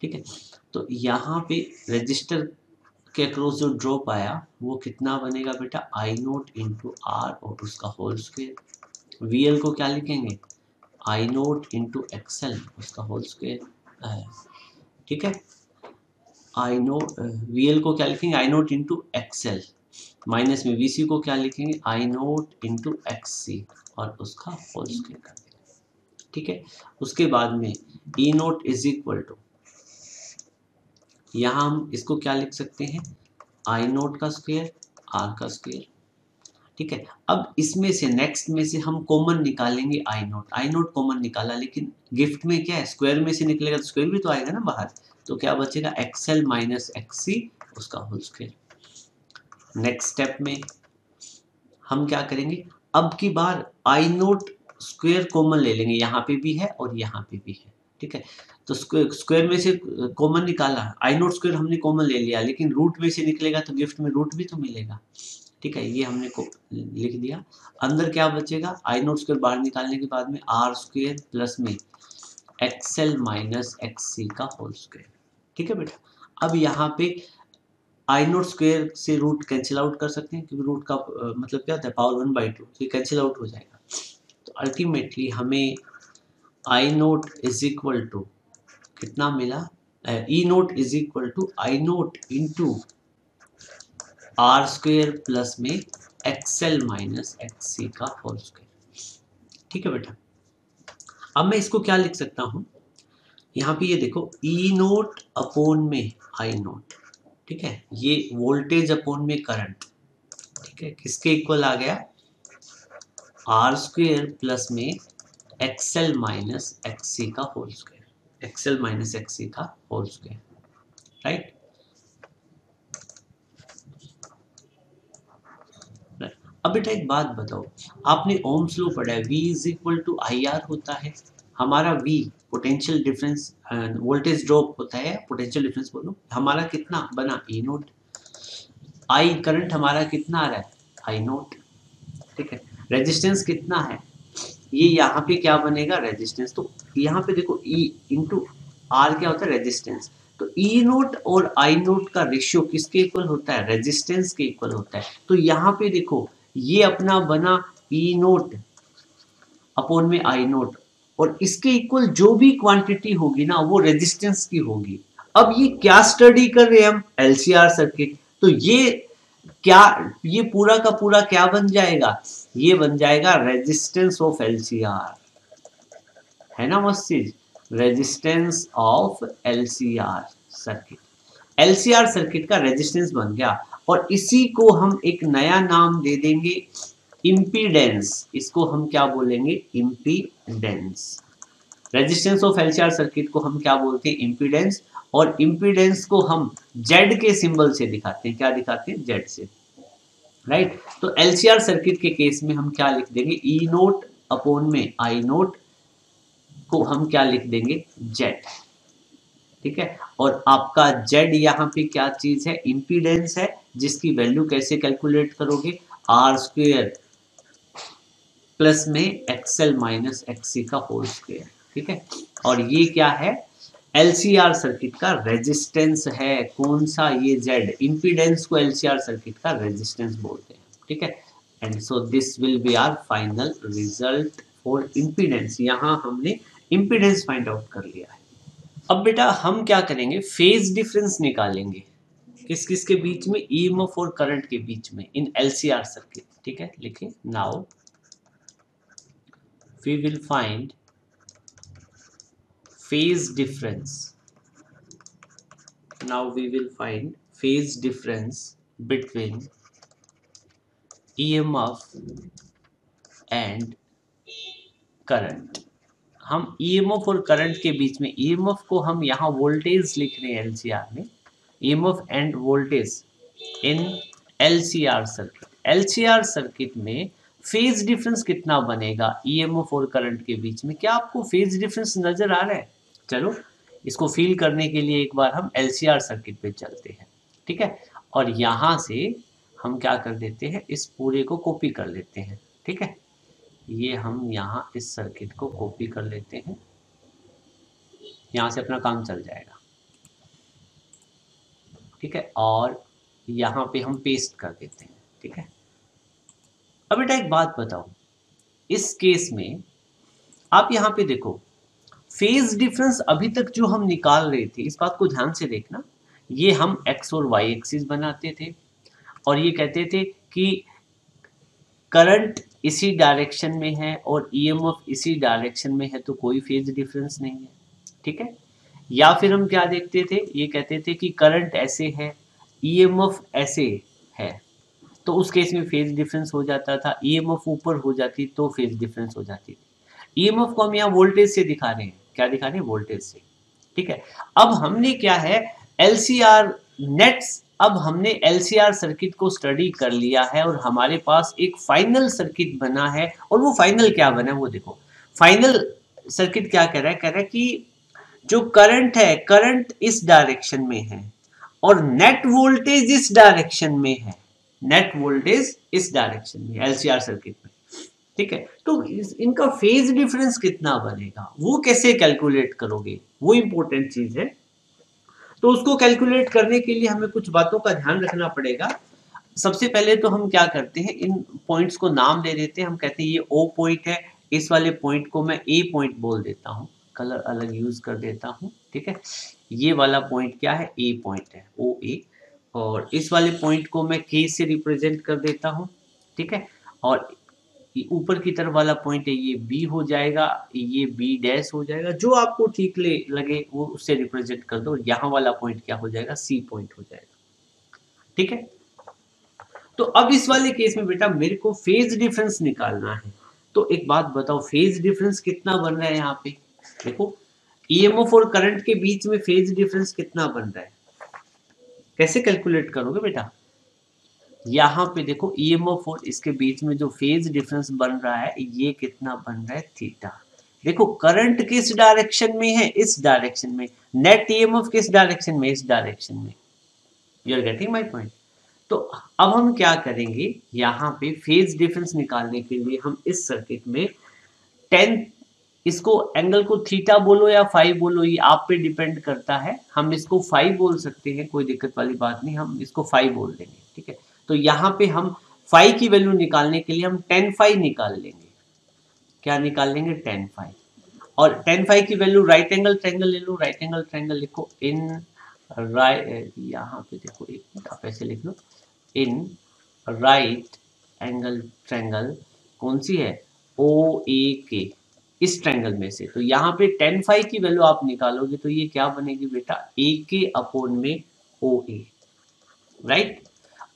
ठीक है? तो यहाँ पे रजिस्टर के अक्रॉस जो ड्रॉप आया, वो कितना बनेगा बेटा? आई नोट इंटू आर और उसका होल स्क्वेयर वी एल को क्या लिखेंगे? I naught into X L उसका होल स्क्वेयर ठीक है? आई नोट वी एल को क्या लिखेंगे? I naught into X L minus में वी सी को क्या लिखेंगे? I naught into X C और उसका होल स्क्वेयर कर देंगे। ठीक है? उसके बाद में E naught is equal to यहाँ हम इसको क्या लिख सकते हैं? आई नोट का स्क्वेयर आर का स्क्वेयर ठीक है? अब इसमें से नेक्स्ट में से हम कॉमन निकालेंगे I naught I naught common निकाला, लेकिन गिफ्ट में क्या है? स्क्वायर में से निकलेगा तो स्क्वायर भी तो आएगा ना बाहर। तो क्या बचेगा? X L minus X C उसका होल स्क्वेयर नेक्स्ट स्टेप में हम क्या करेंगे? अब की बार आई नोट स्क्वेयर कॉमन ले लेंगे। यहाँ पे भी है और यहाँ पे भी है। ठीक है? तो स्क्वायर में से कॉमन निकाला। आई नोट स्क्वायर हमने कॉमन ले लिया, लेकिन रूट में से निकलेगा तो गिफ्ट में रूट भी तो मिलेगा। ठीक है, ये हमने को लिख दिया। अंदर क्या बचेगा? आई नोट स्क्वायर बाहर निकालने के बाद में आर स्क्वायर प्लस में एक्सएल माइनस एक्स का होल स्क्वायर ठीक है बेटा? अब यहाँ पे आई नोट स्क्वायर से रूट कैंसिल आउट कर सकते हैं, क्योंकि रूट का मतलब क्या होता है? पावर वन बाई टू तो कैंसिल आउट हो जाएगा। तो अल्टीमेटली हमें I naught is equal to कितना मिला? E naught is equal to I naught into R square plus में X L minus X C का होल स्क्वेयर ठीक है बेटा? अब मैं इसको क्या लिख सकता हूँ? यहाँ पे ये देखो ई नोट अपोन में आई नोट ठीक है? ये वोल्टेज अपोन में करंट ठीक है? किसके इक्वल आ गया? आर स्क्वेयर प्लस में एक्सएल माइनस XC का whole square X L minus XC का होल स्क्वायर राइट अब बेटा एक बात बताओ, आपने ओम्स लो पढ़ा है, V is equal to I R होता है, हमारा V potential difference voltage drop होता है पोटेंशियल डिफरेंस बोलो, हमारा कितना बना? ई नोट आई करंट हमारा कितना आ रहा है? आई नोट ठीक है रेजिस्टेंस कितना है? ये यहाँ पे क्या बनेगा? रेजिस्टेंस तो यहाँ पे देखो ई इंटू आर क्या होता है? रेजिस्टेंस तो ई e नोट और आई नोट का रेशियो किसके इक्वल होता है? रेजिस्टेंस के इक्वल होता है। तो यहाँ पे देखो ये अपना बना ई नोट अपोन में आई नोट और इसके इक्वल जो भी क्वांटिटी होगी ना, वो रेजिस्टेंस की होगी. अब ये क्या स्टडी कर रहे हैं हम? एलसीआर सर्किट तो ये क्या, ये पूरा का पूरा क्या बन जाएगा? ये बन जाएगा रेजिस्टेंस ऑफ़ एलसीआर है ना, मस्त? चीज़ resistance of LCR circuit LCR circuit का रेजिस्टेंस बन गया. और इसी को हम एक नया नाम दे देंगे इम्पीडेंस इसको हम क्या बोलेंगे? Impedance resistance of LCR circuit को हम क्या बोलते हैं? इम्पीडेंस और इम्पीडेंस को हम जेड के सिंबल से दिखाते हैं। क्या दिखाते हैं? जेड से। Right right? तो एलसीआर सर्किट के केस में हम क्या लिख देंगे? ई नोट अपोन में आई नोट को हम क्या लिख देंगे? जेड ठीक है? और आपका जेड यहाँ पे क्या चीज़ है? इम्पीडेंस है। जिसकी वैल्यू कैसे कैलकुलेट करोगे? आर स्क्वेयर प्लस में X L minus X C का होल स्क्वेयर ठीक है? और ये क्या है? एलसीआर सर्किट का रेजिस्टेंस है। कौन सा? ये जेड इम्पीडेंस को एलसीआर सर्किट का रेजिस्टेंस बोलते हैं, ठीक है? And so this will be our final result for impedance यहाँ हमने इम्पीडेंस फाइंड आउट कर लिया है। अब बेटा हम क्या करेंगे? फ़ेज़ डिफरेंस निकालेंगे। किस किस के बीच में? ईएमएफ और करंट के बीच में, इन एलसीआर सर्किट ठीक है? लिखिए now we will find phase difference. Now we will find phase difference between EMF and current. हम ई एम एफ़ और करंट के बीच में ई एम एफ़ को हम यहाँ वोल्टेज लिख रहे हैं एल सी आर में EMF and voltage in LCR circuit LCR circuit में फ़ेज़ डिफरेंस कितना बनेगा ईएमएफ और करंट के बीच में? क्या आपको फ़ेज़ डिफरेंस नज़र आ रहा है? चलो, इसको फील करने के लिए एक बार हम एलसीआर सर्किट पे चलते हैं, ठीक है? और यहाँ से हम क्या कर देते हैं? इस पूरे को कॉपी कर लेते हैं, ठीक है? ये हम यहाँ इस सर्किट को कॉपी कर लेते हैं। यहाँ से अपना काम चल जाएगा। ठीक है? और यहाँ पे हम पेस्ट कर देते हैं, ठीक है? अब बेटा एक बात बताओ, इस केस में आप यहाँ पे देखो फ़ेज़ डिफरेंस अभी तक जो हम निकाल रहे थे, इस बात को ध्यान से देखना, ये हम एक्स और वाई एक्सिस बनाते थे और ये कहते थे कि करंट इसी डायरेक्शन में है और ईएमएफ इसी डायरेक्शन में है तो कोई फ़ेज़ डिफरेंस नहीं है, ठीक है? या फिर हम क्या देखते थे? ये कहते थे कि करंट ऐसे है ईएमएफ ऐसे है। तो उस केस में फ़ेज़ डिफरेंस हो जाता था ईएमएफ ऊपर हो जाती तो फ़ेज़ डिफरेंस हो जाती थी। ईएमएफ को हम यहाँ वोल्टेज से दिखा रहे हैं। क्या दिखा रहे हैं? वोल्टेज से। ठीक है? अब हमने क्या है? एलसीआर नेट्स अब हमने एलसीआर सर्किट को स्टडी कर लिया है और हमारे पास एक फाइनल सर्किट बना है। और वो फाइनल क्या बना है? वो देखो। फाइनल सर्किट क्या कह रहा है? कह रहा है कि जो करंट है करंट इस डायरेक्शन में है और नेट वोल्टेज इस डायरेक्शन में है। नेट वोल्टेज इस डायरेक्शन में एलसीआर सर्किट में। ठीक है? तो इनका फ़ेज़ डिफरेंस कितना बनेगा, वो कैसे कैलकुलेट करोगे? वो इंपॉर्टेंट चीज़ है। तो उसको कैलकुलेट करने के लिए हमें कुछ बातों का ध्यान रखना पड़ेगा। सबसे पहले तो हम क्या करते हैं, इन पॉइंट्स को नाम दे देते हैं। हम कहते हैं, ये ओ पॉइंट है, इस वाले पॉइंट को मैं ए पॉइंट बोल देता हूँ। कलर अलग यूज़ कर देता हूँ, ठीक है? ये वाला पॉइंट क्या है? ए पॉइंट है ओ ए और इस वाले पॉइंट को मैं के से रिप्रेजेंट कर देता हूँ, ठीक है? और ऊपर की तरफ़ वाला पॉइंट है, ये बी हो जाएगा, ये बी डैश हो जाएगा, जो आपको ठीक ले, लगे, वो उससे रिप्रेजेंट कर दो। यहाँ वाला पॉइंट क्या हो जाएगा? सी पॉइंट हो जाएगा, ठीक है? तो अब इस वाले केस में बेटा मेरे को फ़ेज़ डिफरेंस निकालना है। तो एक बात बताओ फ़ेज़ डिफरेंस कितना बन रहा है यहाँ पे? देखो ईएमएफ और करंट के बीच में फ़ेज़ डिफरेंस कितना बन रहा है? कैसे कैलकुलेट करोगे बेटा? यहाँ पे देखो ई एम और इसके बीच में जो फ़ेज़ डिफरेंस बन रहा है, ये कितना बन रहा है? थीटा देखो करंट किस डायरेक्शन में है? इस डायरेक्शन में. नेट ईएमएफ किस डायरेक्शन में? इस डायरेक्शन में. You are getting my point तो अब हम क्या करेंगे? यहाँ पे फ़ेज़ डिफरेंस निकालने के लिए हम इस सर्किट में टेन इसको एंगल को थीटा बोलो या फाइव बोलो, ये आप पे डिपेंड करता है। हम इसको फाइव बोल सकते हैं, कोई दिक्कत वाली बात नहीं, हम इसको फाइव बोल देंगे, ठीक है? तो यहाँ पे हम फाइव की वैल्यू निकालने के लिए हम टेन फाइव निकाल लेंगे। क्या निकाल लेंगे? टेन फाइव और टेन फाइव की वैल्यू राइट एंगल ट्रैंगल ले लो राइट एंगल ट्रैंगल लिखो इन राइट यहाँ पे देखो, एक मिनट, आप ऐसे लिख लो। इन राइट एंगल ट्रैंगल कौन सी है? ओ ए के इस ट्रैंगल में से। तो यहाँ पे टेन फाइव की वैल्यू आप निकालोगे तो ये क्या बनेगी बेटा? ए के अपोन में ओ ए राइट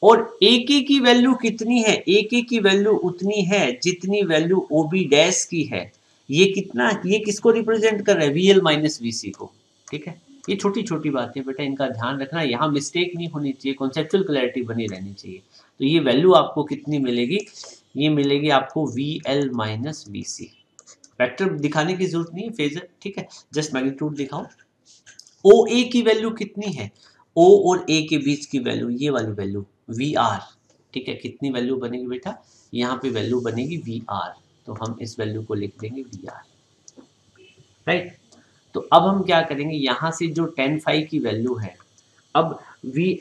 और ए के की वैल्यू कितनी है? ए के की वैल्यू उतनी है जितनी वैल्यू ओ बी डैश की है। ये कितना? ये किसको रिप्रेजेंट कर रहा है? V L minus V C को, ठीक है? ये छोटी छोटी बातें बेटा, इनका ध्यान रखना। यहाँ मिस्टेक नहीं होनी चाहिए कॉन्सेप्चुअल क्लैरिटी बनी रहनी चाहिए। तो ये वैल्यू आपको कितनी मिलेगी? ये मिलेगी आपको V L minus V C vector दिखाने की ज़रूरत नहीं है फेजर ठीक है? जस्ट मैग्नीट्यूड दिखाओ। ओ ए की वैल्यू कितनी है? ओ और ए के बीच की वैल्यू ये वाली वैल्यू वी आर ठीक है? कितनी वैल्यू बनेगी बेटा? यहाँ पे वैल्यू बनेगी वी आर तो हम इस वैल्यू को लिख देंगे वी आर राइट तो अब हम क्या करेंगे? यहाँ से जो टेन फाइव की वैल्यू है, अब V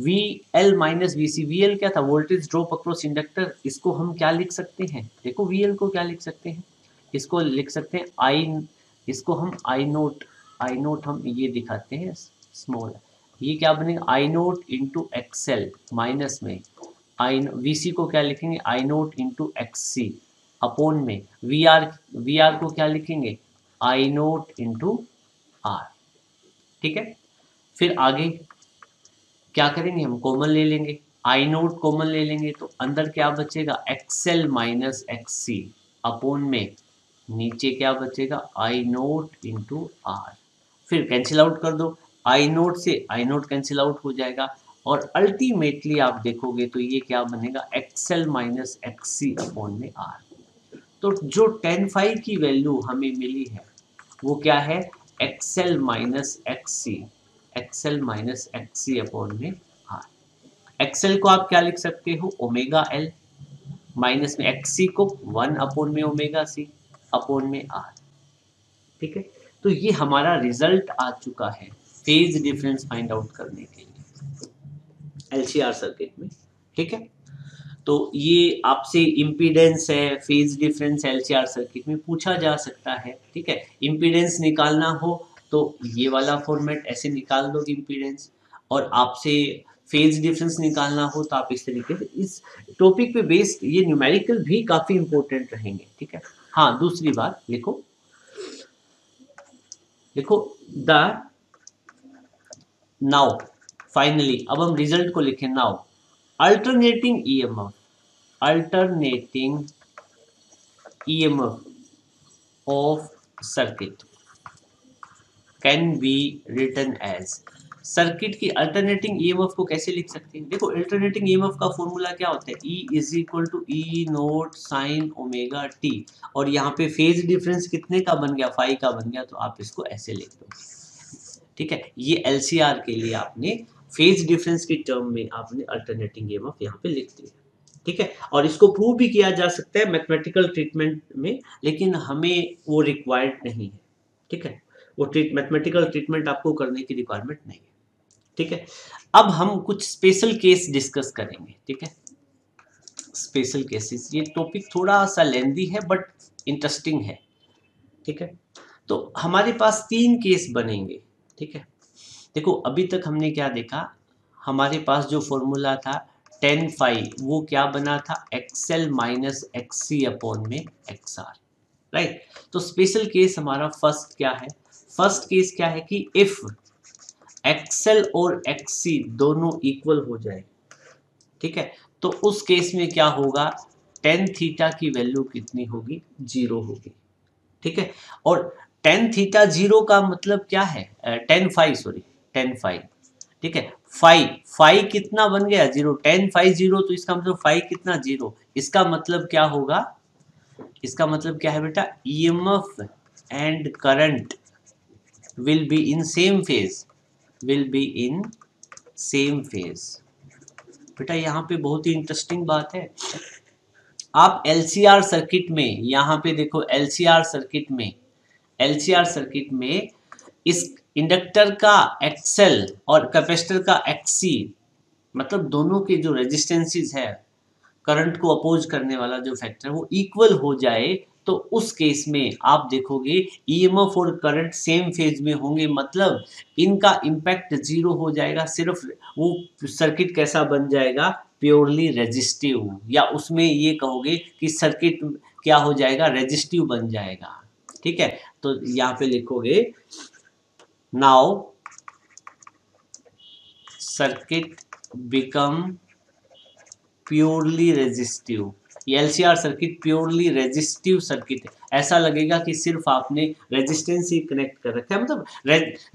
V L minus V C V L क्या था? वोल्टेज ड्रॉप अक्रॉस इंडक्टर इसको हम क्या लिख सकते हैं? देखो वी एल को क्या लिख सकते हैं? इसको लिख सकते हैं? आई इसको हम आई नोट आई नोट हम ये दिखाते हैं स्मॉल ये क्या बनेगा I naught into X L minus में। आई वी को क्या लिखेंगे? I naught into X C upon में। वी आर वी आर को क्या लिखेंगे? आई नोट इंटू आर ठीक है? फिर आगे क्या करेंगे हम? कॉमन ले लेंगे। आई नोट कॉमन ले लेंगे तो अंदर क्या बचेगा? X L minus X C upon में। नीचे क्या बचेगा? आई नोट इंटू आर फिर कैंसिल आउट कर दो। आई नोट से आई नोट कैंसिल आउट हो जाएगा। और अल्टीमेटली आप देखोगे तो ये क्या बनेगा? एक्सएल माइनस एक्सी अपॉन में आर तो जो टेन फाइव की वैल्यू हमें मिली है, वो क्या है? XL minus XC XL minus XC upon में आर एक्सएल को आप क्या लिख सकते हो? ओमेगा एल माइनस में एक्सी को वन अपॉन में ओमेगा सी अपॉन में आर ठीक है? तो ये हमारा रिज़ल्ट आ चुका है फ़ेज़ डिफरेंस फाइंड आउट करने के लिए। एलसीआर सर्किट में। ठीक है? तो ये आपसे इम्पीडेंस है फ़ेज़ डिफरेंस एलसीआर सर्किट में पूछा जा सकता है। ठीक है? इम्पीडेंस निकालना हो तो ये वाला फॉर्मेट ऐसे निकाल दो इम्पीडेंस और आपसे फ़ेज़ डिफरेंस निकालना हो तो आप इस तरीके से इस टॉपिक पे बेस्ड ये न्यूमेरिकल भी काफ़ी इंपॉर्टेंट रहेंगे। ठीक है? हाँ दूसरी बात लिखो देखो, द नाउ, फाइनली, अब हम रिज़ल्ट को लिखें now. Alternating EMF alternating E EMF of circuit can be written as circuit की अल्टरनेटिंग ईएमएफ को कैसे लिख सकते हैं? देखो अल्टरनेटिंग ईएमएफ का फॉर्मूला क्या होता है? E is equal to E naught sine omega T और यहाँ पे फ़ेज़ डिफरेंस कितने का बन गया? फाइव का बन गया तो आप इसको ऐसे लिख दो। ठीक है? ये एलसीआर के लिए आपने फ़ेज़ डिफरेंस के टर्म में आपने अल्टरनेटिंग ईएमएफ यहाँ पे लिख दिया। ठीक है? और इसको प्रूव भी किया जा सकता है मैथमेटिकल ट्रीटमेंट में, लेकिन हमें वो रिक्वायर्ड नहीं है। ठीक है? वो ट्रीट मैथमेटिकल ट्रीटमेंट आपको करने की रिक्वायरमेंट नहीं है। ठीक है? अब हम कुछ स्पेशल केस डिस्कस करेंगे, ठीक है? स्पेशल केसेस ये टॉपिक थोड़ा सा लेंदी है बट इंटरेस्टिंग है, ठीक है? तो हमारे पास तीन केस बनेंगे, ठीक है? देखो, अभी तक हमने क्या देखा? हमारे पास जो फॉर्मूला था टेन फाइव वो क्या बना था? XL minus X C upon में एक्स आर राइट तो स्पेशल केस हमारा फ़र्स्ट क्या है? फ़र्स्ट केस क्या है कि इफ़ एक्सएल और एक्सी दोनों इक्वल हो जाए। ठीक है? तो उस केस में क्या होगा? टेन थीटा की वैल्यू कितनी होगी? ज़ीरो होगी। ठीक है? और टेन थीटा ज़ीरो का मतलब क्या है? Tan phi sorry tan phi ठीक है? फाइव फाइव कितना बन गया? ज़ीरो टेन फाइव ज़ीरो तो इसका मतलब फाइव कितना ज़ीरो इसका मतलब क्या होगा? इसका मतलब क्या है बेटा? EMF and current will be in same phase will be in same phase बेटा, यहाँ पे बहुत ही इंटरेस्टिंग बात है। आप एलसीआर सर्किट में, यहाँ पे देखो एलसीआर सर्किट में एलसीआर सर्किट में इस इंडक्टर का एक्सेल और कैपेसिटर का एक्सी मतलब दोनों के जो रेजिस्टेंसेस है करंट को अपोज करने वाला जो फैक्टर है, वो इक्वल हो जाए तो उस केस में आप देखोगे ईएमएफ और करंट सेम फ़ेज़ में होंगे मतलब इनका इम्पैक्ट ज़ीरो हो जाएगा, सिर्फ़ वो सर्किट कैसा बन जाएगा? प्योरली रेजिस्टिव या उसमें ये कहोगे कि सर्किट क्या हो जाएगा? रेजिस्टिव बन जाएगा। ठीक है? तो यहाँ पे लिखोगे now circuit become purely resistive ये L circuit purely resistive circuit है। ऐसा लगेगा कि सिर्फ़ आपने रेजिस्टेंस ही कनेक्ट कर रखा है। मतलब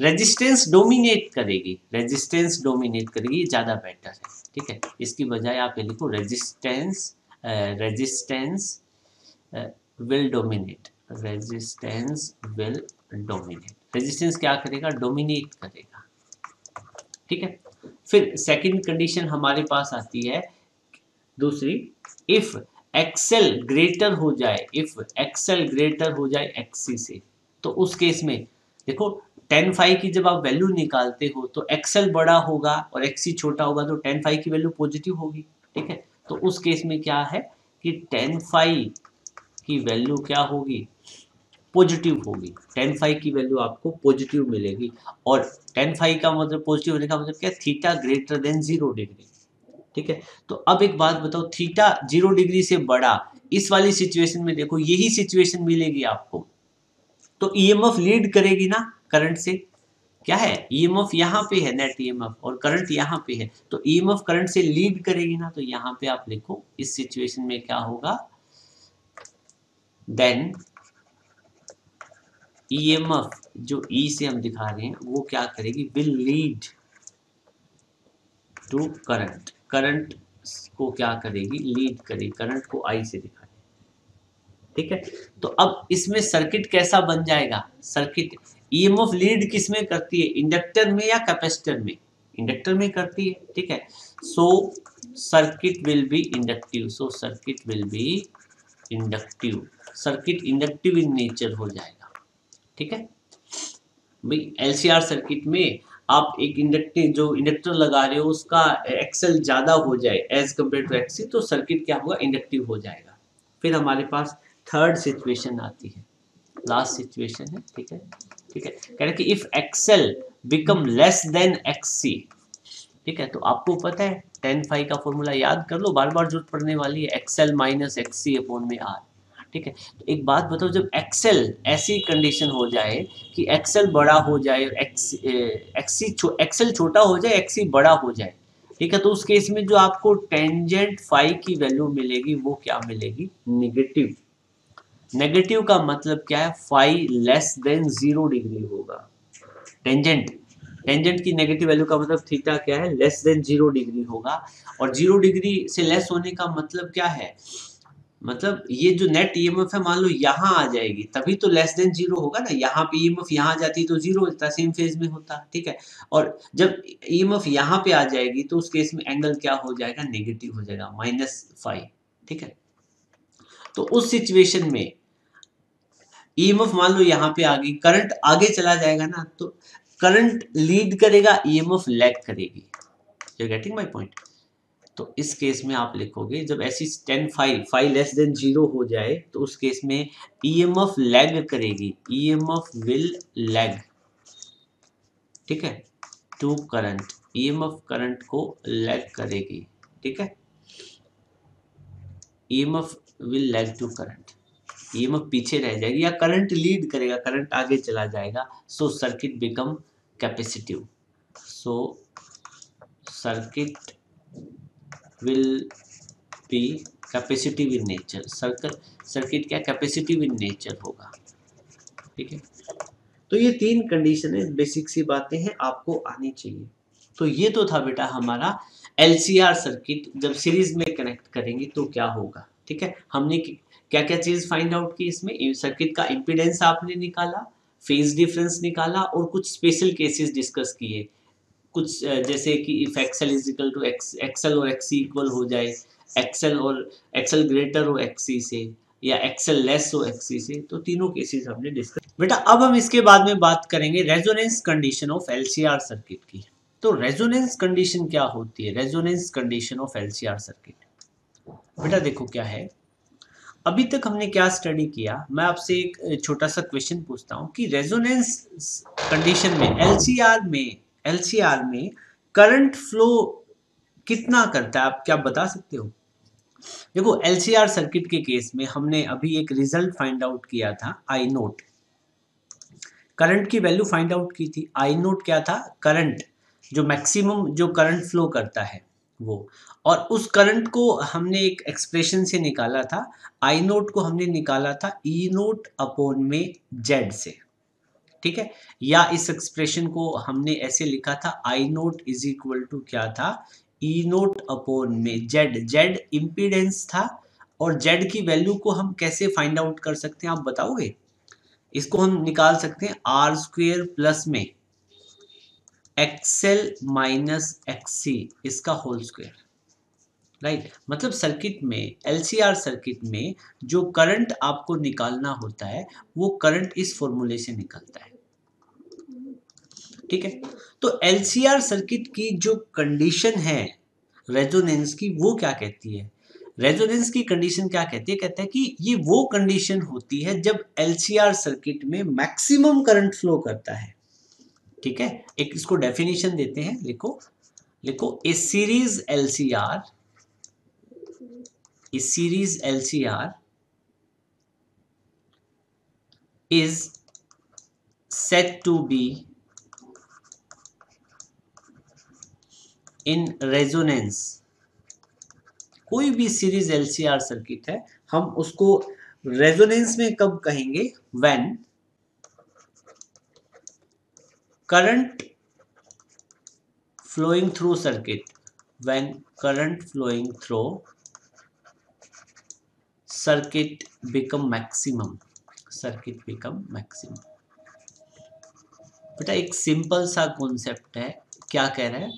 रेजिस्टेंस डोमिनेट करेगी। रेजिस्टेंस डोमिनेट करेगी ज़्यादा बेटर है। ठीक है? इसकी बजाय आप ये लिखो resistance resistance will dominate resistance will dominate resistance क्या करेगा? डोमिनेट करेगा। ठीक है? फिर सेकंड कंडीशन हमारे पास आती है। दूसरी इफ़ एक्सेल ग्रेटर हो जाए इफ़ एक्सेल ग्रेटर हो जाए एक्सी से तो उस केस में, देखो टेन फाइव की जब आप वैल्यू निकालते हो तो एक्सेल बड़ा होगा और एक्सी छोटा होगा तो टेन फाइव की वैल्यू पॉजिटिव होगी, ठीक है? तो उस केस में क्या है कि टेन फाइव की वैल्यू क्या होगी? पॉजिटिव होगी। टेन फाइव की वैल्यू आपको पॉजिटिव मिलेगी। और टेन फाइव का मतलब पॉजिटिव होने का मतलब क्या theta greater than zero degree ठीक है? तो अब एक बात बताओ, थीटा ज़ीरो डिग्री से बड़ा, इस वाली सिचुएशन में देखो, यही सिचुएशन मिलेगी आपको। तो ईएमएफ लीड करेगी ना करंट से। क्या है? ईएमएफ यहाँ पे है नेट ईएमएफ और करंट यहाँ पे है। तो ईएमएफ करंट से लीड करेगी ना तो यहाँ पे आप लिखो इस सिचुएशन में क्या होगा? देन ईएमएफ जो ई e से हम दिखा रहे हैं, वो क्या करेगी? Will lead to current current को क्या करेगी? लीड करेगी। करंट को आई से दिखाएगी। ठीक है? तो अब इसमें सर्किट कैसा बन जाएगा? सर्किट ईएमएफ लीड किसमें करती है? इंडक्टर में या कैपेसिटर में? इंडक्टर में करती है। ठीक है? So circuit will be inductive so circuit will be inductive circuit inductive in nature हो जाएगा। ठीक है? भाई एलसीआर सर्किट में आप एक इंडक्टिव जो इंडक्टर लगा रहे हो, उसका एक्सेल ज़्यादा हो जाए एज कंपेयर टू एक्सी तो सर्किट क्या होगा? इंडक्टिव हो जाएगा। फिर हमारे पास थर्ड सिचुएशन आती है। लास्ट सिचुएशन है, ठीक है? ठीक है? कह रहे कि if XL become less than XC ठीक है? तो आपको पता है टेन फाइव का फॉर्मूला याद कर लो बार बार ज़रूरत पड़ने वाली है एक्सेल माइनस एक्सी अपॉन में आर ठीक है? तो एक बात बताओ जब एक्सेल ऐसी कंडीशन हो जाए कि एक्सेल बड़ा हो जाए एक्स छो, एक्सेल छोटा हो जाए एक्सी बड़ा हो जाए ठीक है? तो उस केस में जो आपको टेंजेंट फाइव की वैल्यू मिलेगी वो क्या मिलेगी? निगेटिव नेगेटिव का मतलब क्या है? Phi less than zero degree होगा। टेंजेंट टेंजेंट की नेगेटिव वैल्यू का मतलब थीटा क्या है? लेस देन ज़ीरो डिग्री होगा। और ज़ीरो डिग्री से लेस होने का मतलब क्या है? मतलब ये जो नेट ईएमएफ है, मान लो यहाँ आ जाएगी, तभी तो लेस देन ज़ीरो होगा ना। यहाँ पे ईएमएफ यहाँ आ जाती तो ज़ीरो होता सेम फ़ेज़ में होता, ठीक है? और जब ईएमएफ यहाँ पे आ जाएगी तो उस केस में एंगल क्या हो जाएगा? नेगेटिव हो जाएगा माइनस फाइव ठीक है? तो उस सिचुएशन में ईएमएफ मान लो यहाँ पे आ गई करंट आगे चला जाएगा ना तो करंट लीड करेगा ईएमएफ लैग करेगी। यू गेटिंग माय पॉइंट तो इस केस में आप लिखोगे, जब ऐसी tan phi phi less than zero हो जाए तो उस केस में ईएमएफ लैग करेगी। ईएमएफ विल लैग ठीक है? टू करंट ईएमएफ करंट को लैग करेगी। ठीक है? EMF will lag to current E M EMF पीछे रह जाएगी या करंट लीड करेगा। करंट आगे चला जाएगा। So circuit become capacitive so circuit will be capacitive in nature circle circuit क्या? कैपेसिटिव इन नेचर होगा। ठीक है? तो ये तीन कंडीशन है बेसिक सी बातें हैं, आपको आनी चाहिए। तो ये तो था बेटा हमारा एल सी आर सर्किट जब सीरीज़ में कनेक्ट करेंगे तो क्या होगा? ठीक है? हमने क्या क्या चीज़ फाइंड आउट की इसमें? सर्किट का इम्पिडेंस आपने निकाला फ़ेज़ डिफरेंस निकाला और कुछ स्पेशल केसेस डिस्कस किए। कुछ जैसे कि if XL is equal to XL और एक्सी इक्वल हो जाए एक्सएल और एक्सएल ग्रेटर हो एक्सी से, या एक्सएल लेस हो एक्सी से तो तीनों केसेस हमने डिस्कस बेटा, अब हम इसके बाद में बात करेंगे resonance condition of LCR circuit की। तो रेजोनेंस कंडीशन क्या होती है? Resonance condition of LCR circuit बेटा, देखो क्या है। अभी तक हमने क्या स्टडी किया, मैं आपसे एक छोटा सा क्वेश्चन पूछता हूँ कि रेजोनेंस कंडीशन में एलसीआर में एलसीआर में करंट फ्लो कितना करता है? आप क्या बता सकते हो? देखो एलसीआर सर्किट के केस में हमने अभी एक रिज़ल्ट फाइंड आउट किया था आई नोट करंट की वैल्यू फाइंड आउट की थी। आई नोट क्या था? करंट जो मैक्सिमम जो करंट फ्लो करता है, वो। और उस करंट को हमने एक एक्सप्रेशन से निकाला था। आई नोट को हमने निकाला था ई नोट अपॉन में जेड से। ठीक है? या इस एक्सप्रेशन को हमने ऐसे लिखा था I naught is equal to क्या था? ई नोट अपॉन में। जेड जेड इम्पीडेंस था और जेड की वैल्यू को हम कैसे फाइंड आउट कर सकते हैं, आप बताओगे? इसको हम निकाल सकते हैं आर स्क्वेयर प्लस में। एक्सएल माइनस एक्सी इसका होल स्क्वेयर राइट right. मतलब सर्किट में एलसीआर सर्किट में जो करंट आपको निकालना होता है, वो करंट इस फॉर्मूले से निकलता है। ठीक है? तो एलसीआर सर्किट की जो कंडीशन है रेजोनेंस की, वो क्या कहती है? रेजोनेंस की कंडीशन क्या कहती है? कहते हैं कि ये वो कंडीशन होती है जब एलसीआर सर्किट में मैक्सिमम करंट फ्लो करता है। ठीक है? एक इसको डेफिनेशन देते हैं, लिखो। लिखो a series LCR a series LCR is said to be in resonance. कोई भी सीरीज़ एलसीआर सर्किट है, हम उसको रेजोनेंस में कब कहेंगे? When current flowing through circuit when current flowing through circuit become maximum circuit become maximum बेटा, एक सिंपल सा कॉन्सेप्ट है। क्या कह रहा है?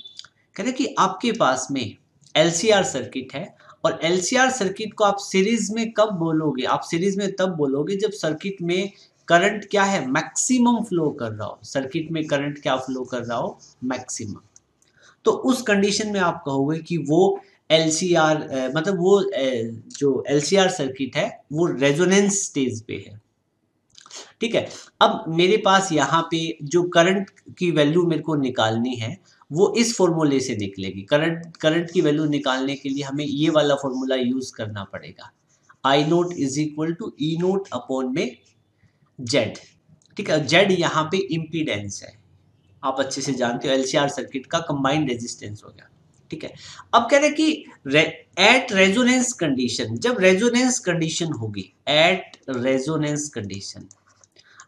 कह रहे कि आपके पास में एलसीआर सर्किट है और एलसीआर सर्किट को आप सीरीज़ में कब बोलोगे? आप सीरीज़ में तब बोलोगे जब सर्किट में करंट क्या है? मैक्सिमम फ्लो कर रहा हो। सर्किट में करंट क्या फ्लो कर रहा हो? मैक्सिमम तो उस कंडीशन में आप कहोगे कि वो एल सी आर मतलब वो जो एल सी आर सर्किट है, वो रेजोनेंस स्टेज पे है। ठीक है? अब मेरे पास यहाँ पे जो करंट की वैल्यू मेरे को निकालनी है, वो इस फॉर्मूले से निकलेगी। करंट करंट की वैल्यू निकालने के लिए हमें ये वाला फॉर्मूला यूज़ करना पड़ेगा। I naught is equal to E naught upon में जेड ठीक है? जेड यहाँ पे इम्पीडेंस है। आप अच्छे से जानते हो एलसीआर सर्किट का कंबाइंड रेजिस्टेंस हो गया। ठीक है? अब कह रहे कि एट रेजोनेंस कंडीशन जब रेजोनेंस कंडीशन होगी at resonance condition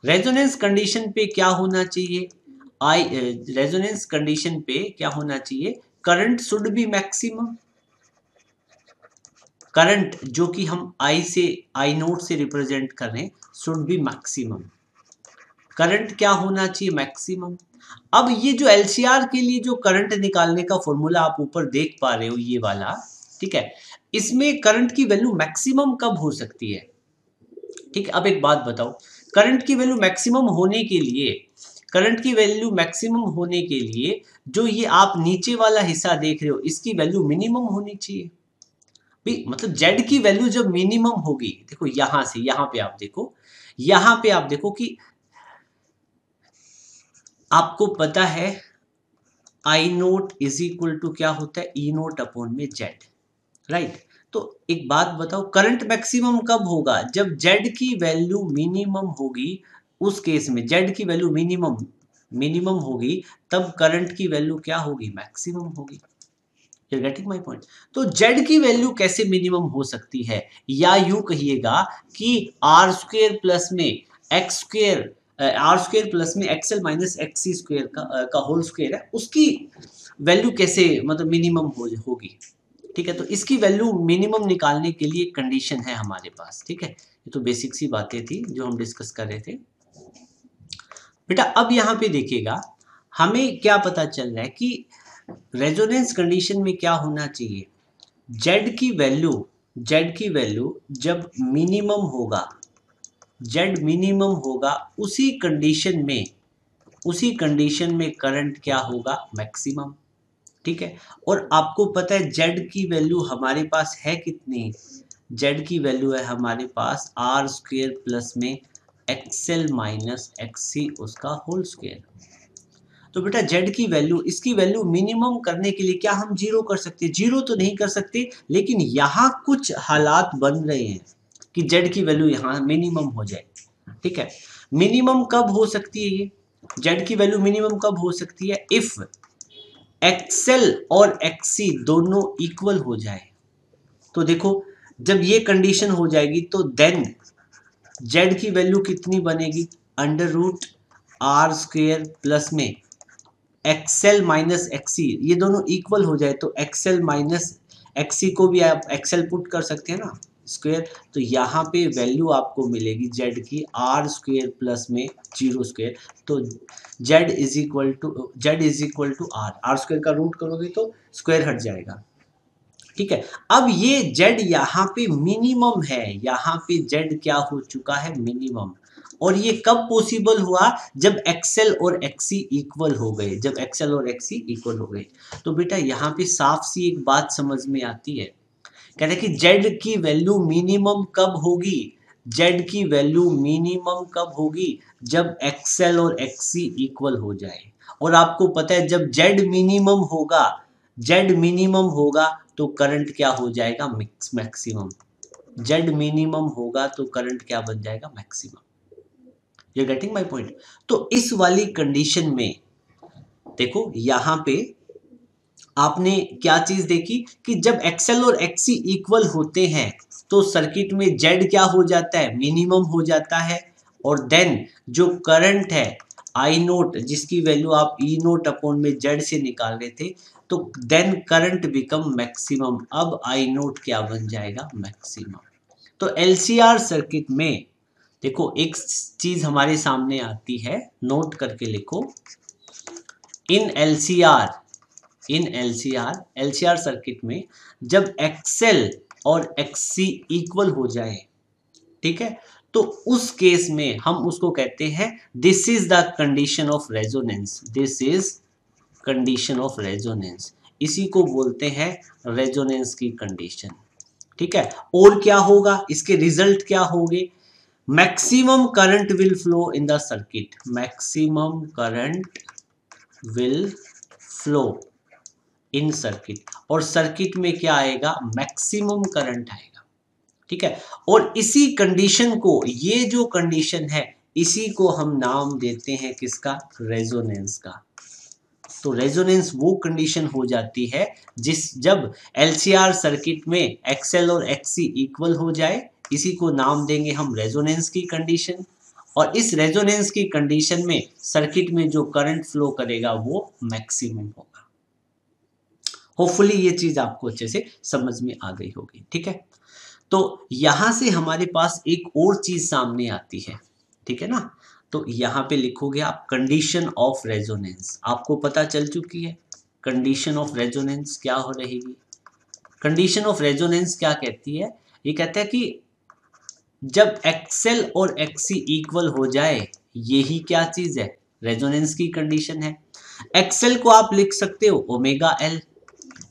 resonance condition पे क्या होना चाहिए? आई रेजोनेंस कंडीशन पे क्या होना चाहिए? Current should be maximum current जो कि हम आई से आई नोट से रिप्रेजेंट कर रहे हैं शुड बी मैक्सिमम करंट क्या होना चाहिए? मैक्सिमम अब ये जो एलसीआर के लिए जो करंट निकालने का फॉर्मूला आप ऊपर देख पा रहे हो, ये वाला, ठीक है? इसमें करंट की वैल्यू मैक्सिमम कब हो सकती है? ठीक अब एक बात बताओ। करंट की वैल्यू मैक्सिमम होने के लिए करंट की वैल्यू मैक्सिमम होने के लिए जो ये आप नीचे वाला हिस्सा देख रहे हो, इसकी वैल्यू मिनिमम होनी चाहिए। भी मतलब जेड की वैल्यू जब मिनिमम होगी, देखो यहाँ से, यहाँ पे आप देखो, यहाँ पे आप देखो कि आपको पता है I naught is equal to क्या होता है? ई नोट अपॉन में जेड राइट तो एक बात बताओ करंट मैक्सिमम कब होगा? जब जेड की वैल्यू मिनिमम होगी, उस केस में जेड की वैल्यू मिनिमम मिनिमम होगी, तब करंट की वैल्यू क्या होगी? मैक्सिमम होगी। गेटिंग माई पॉइंट तो जेड की वैल्यू कैसे मिनिमम हो सकती है? या यू कहिएगा कि आर स्क्वेयर प्लस में X square R square plus में XL minus X C square का का होल स्क्वेयर है, उसकी वैल्यू कैसे मतलब मिनिमम हो, होगी? ठीक है तो इसकी वैल्यू मिनिमम निकालने के लिए कंडीशन है हमारे पास, ठीक है? ये तो बेसिक सी बातें थी जो हम डिस्कस कर रहे थे। बेटा, अब यहाँ पे देखिएगा, हमें क्या पता चल रहा है कि रेजोनेंस कंडीशन में क्या होना चाहिए? जेड की वैल्यू जेड की वैल्यू जब मिनिमम होगा जेड मिनिमम होगा उसी कंडीशन में, उसी कंडीशन में करंट क्या होगा? मैक्सिमम ठीक है? और आपको पता है जेड की वैल्यू हमारे पास है कितनी? जेड की वैल्यू है हमारे पास आर स्क्वेयर प्लस में एक्सएल माइनस एक्सी उसका होल स्क्वेयर तो बेटा जेड की वैल्यू इसकी वैल्यू मिनिमम करने के लिए क्या हम ज़ीरो कर सकते ज़ीरो तो नहीं कर सकते, लेकिन यहाँ कुछ हालात बन रहे हैं। कि जेड की वैल्यू यहाँ मिनिमम हो जाए। ठीक है? मिनिमम कब हो सकती है ये? जेड की वैल्यू मिनिमम कब हो सकती है? इफ़ एक्सेल और एक्सी दोनों इक्वल हो जाए। तो देखो, जब ये कंडीशन हो जाएगी तो देन जेड की वैल्यू कितनी बनेगी? Under root R square plus में एक्सेल माइनस एक्सी ये दोनों इक्वल हो जाए तो एक्सेल माइनस एक्सी को भी आप एक्सेल पुट कर सकते हैं ना? स्क्वेयर तो यहाँ पे वैल्यू आपको मिलेगी जेड की आर स्क्वेयर प्लस में ज़ीरो स्क्वेयर तो Z is equal to Z is equal to R R square का रूट करोगे तो स्क्वेयर हट जाएगा, ठीक है? अब ये जेड यहाँ पे मिनिमम है, यहाँ पे जेड क्या हो चुका है? मिनिमम और ये कब पॉसिबल हुआ? जब एक्सेल और एक्सी इक्वल हो गए, जब एक्सेल और एक्सी इक्वल हो गए तो बेटा यहाँ पे साफ़ सी एक बात समझ में आती है कहते हैं कि जेड की वैल्यू मिनिमम कब होगी? जेड की वैल्यू मिनिमम कब होगी? जब एक्सेल और एक्सी इक्वल हो जाए। और आपको पता है, जब जेड मिनिमम होगा जेड मिनिमम होगा तो करंट क्या हो जाएगा? मिक्स मैक्सिमम जेड मिनिमम होगा तो करंट क्या बन जाएगा? Maximum you getting my point तो इस वाली कंडीशन में, देखो, यहाँ पे आपने क्या चीज़ देखी? कि जब एक्सएल और एक्सी इक्वल होते हैं तो सर्किट में जेड क्या हो जाता है? मिनिमम हो जाता है। और देन जो करंट है आई नोट जिसकी वैल्यू आप ई नोट अपॉन में जेड से निकाल रहे थे तो देन करंट बिकम मैक्सिमम अब आई नोट क्या बन जाएगा? मैक्सिमम तो एलसीआर सर्किट में, देखो एक चीज़ हमारे सामने आती है नोट करके लिखो। In LCR in LCR LCR circuit में जब एक्सेल और एक्सी इक्वल हो जाए, ठीक है? तो उस केस में हम उसको कहते हैं this is the condition of resonance this is condition of resonance इसी को बोलते हैं रेजोनेंस की कंडीशन ठीक है? और क्या होगा? इसके रिज़ल्ट क्या होंगे? Maximum current will flow in the circuit maximum current will flow in circuit और सर्किट में क्या आएगा? मैक्सिमम करंट आएगा। ठीक है? और इसी कंडीशन को, ये जो कंडीशन है, इसी को हम नाम देते हैं किसका? रेजोनेंस का। तो रेजोनेंस वो कंडीशन हो जाती है जिस, जब एलसीआर सर्किट में एक्सएल और एक्सी इक्वल हो जाए, इसी को नाम देंगे हम रेजोनेंस की कंडीशन और इस रेजोनेंस की कंडीशन में सर्किट में जो करंट फ्लो करेगा वो मैक्सिमम होगा। होपफुली ये चीज़ आपको अच्छे से समझ में आ गई होगी, ठीक है? तो यहाँ से हमारे पास एक और चीज़ सामने आती है, ठीक है ना? तो यहाँ पे लिखोगे आप कंडीशन ऑफ़ रेजोनेंस आपको पता चल चुकी है कंडीशन ऑफ़ रेजोनेंस क्या हो रहेगी? कंडीशन ऑफ़ रेजोनेंस क्या कहती है? ये कहता है कि जब एक्सेल और एक्सी इक्वल हो जाए यही क्या चीज़ है? रेजोनेंस की कंडीशन है। एक्सेल को आप लिख सकते हो ओमेगा एल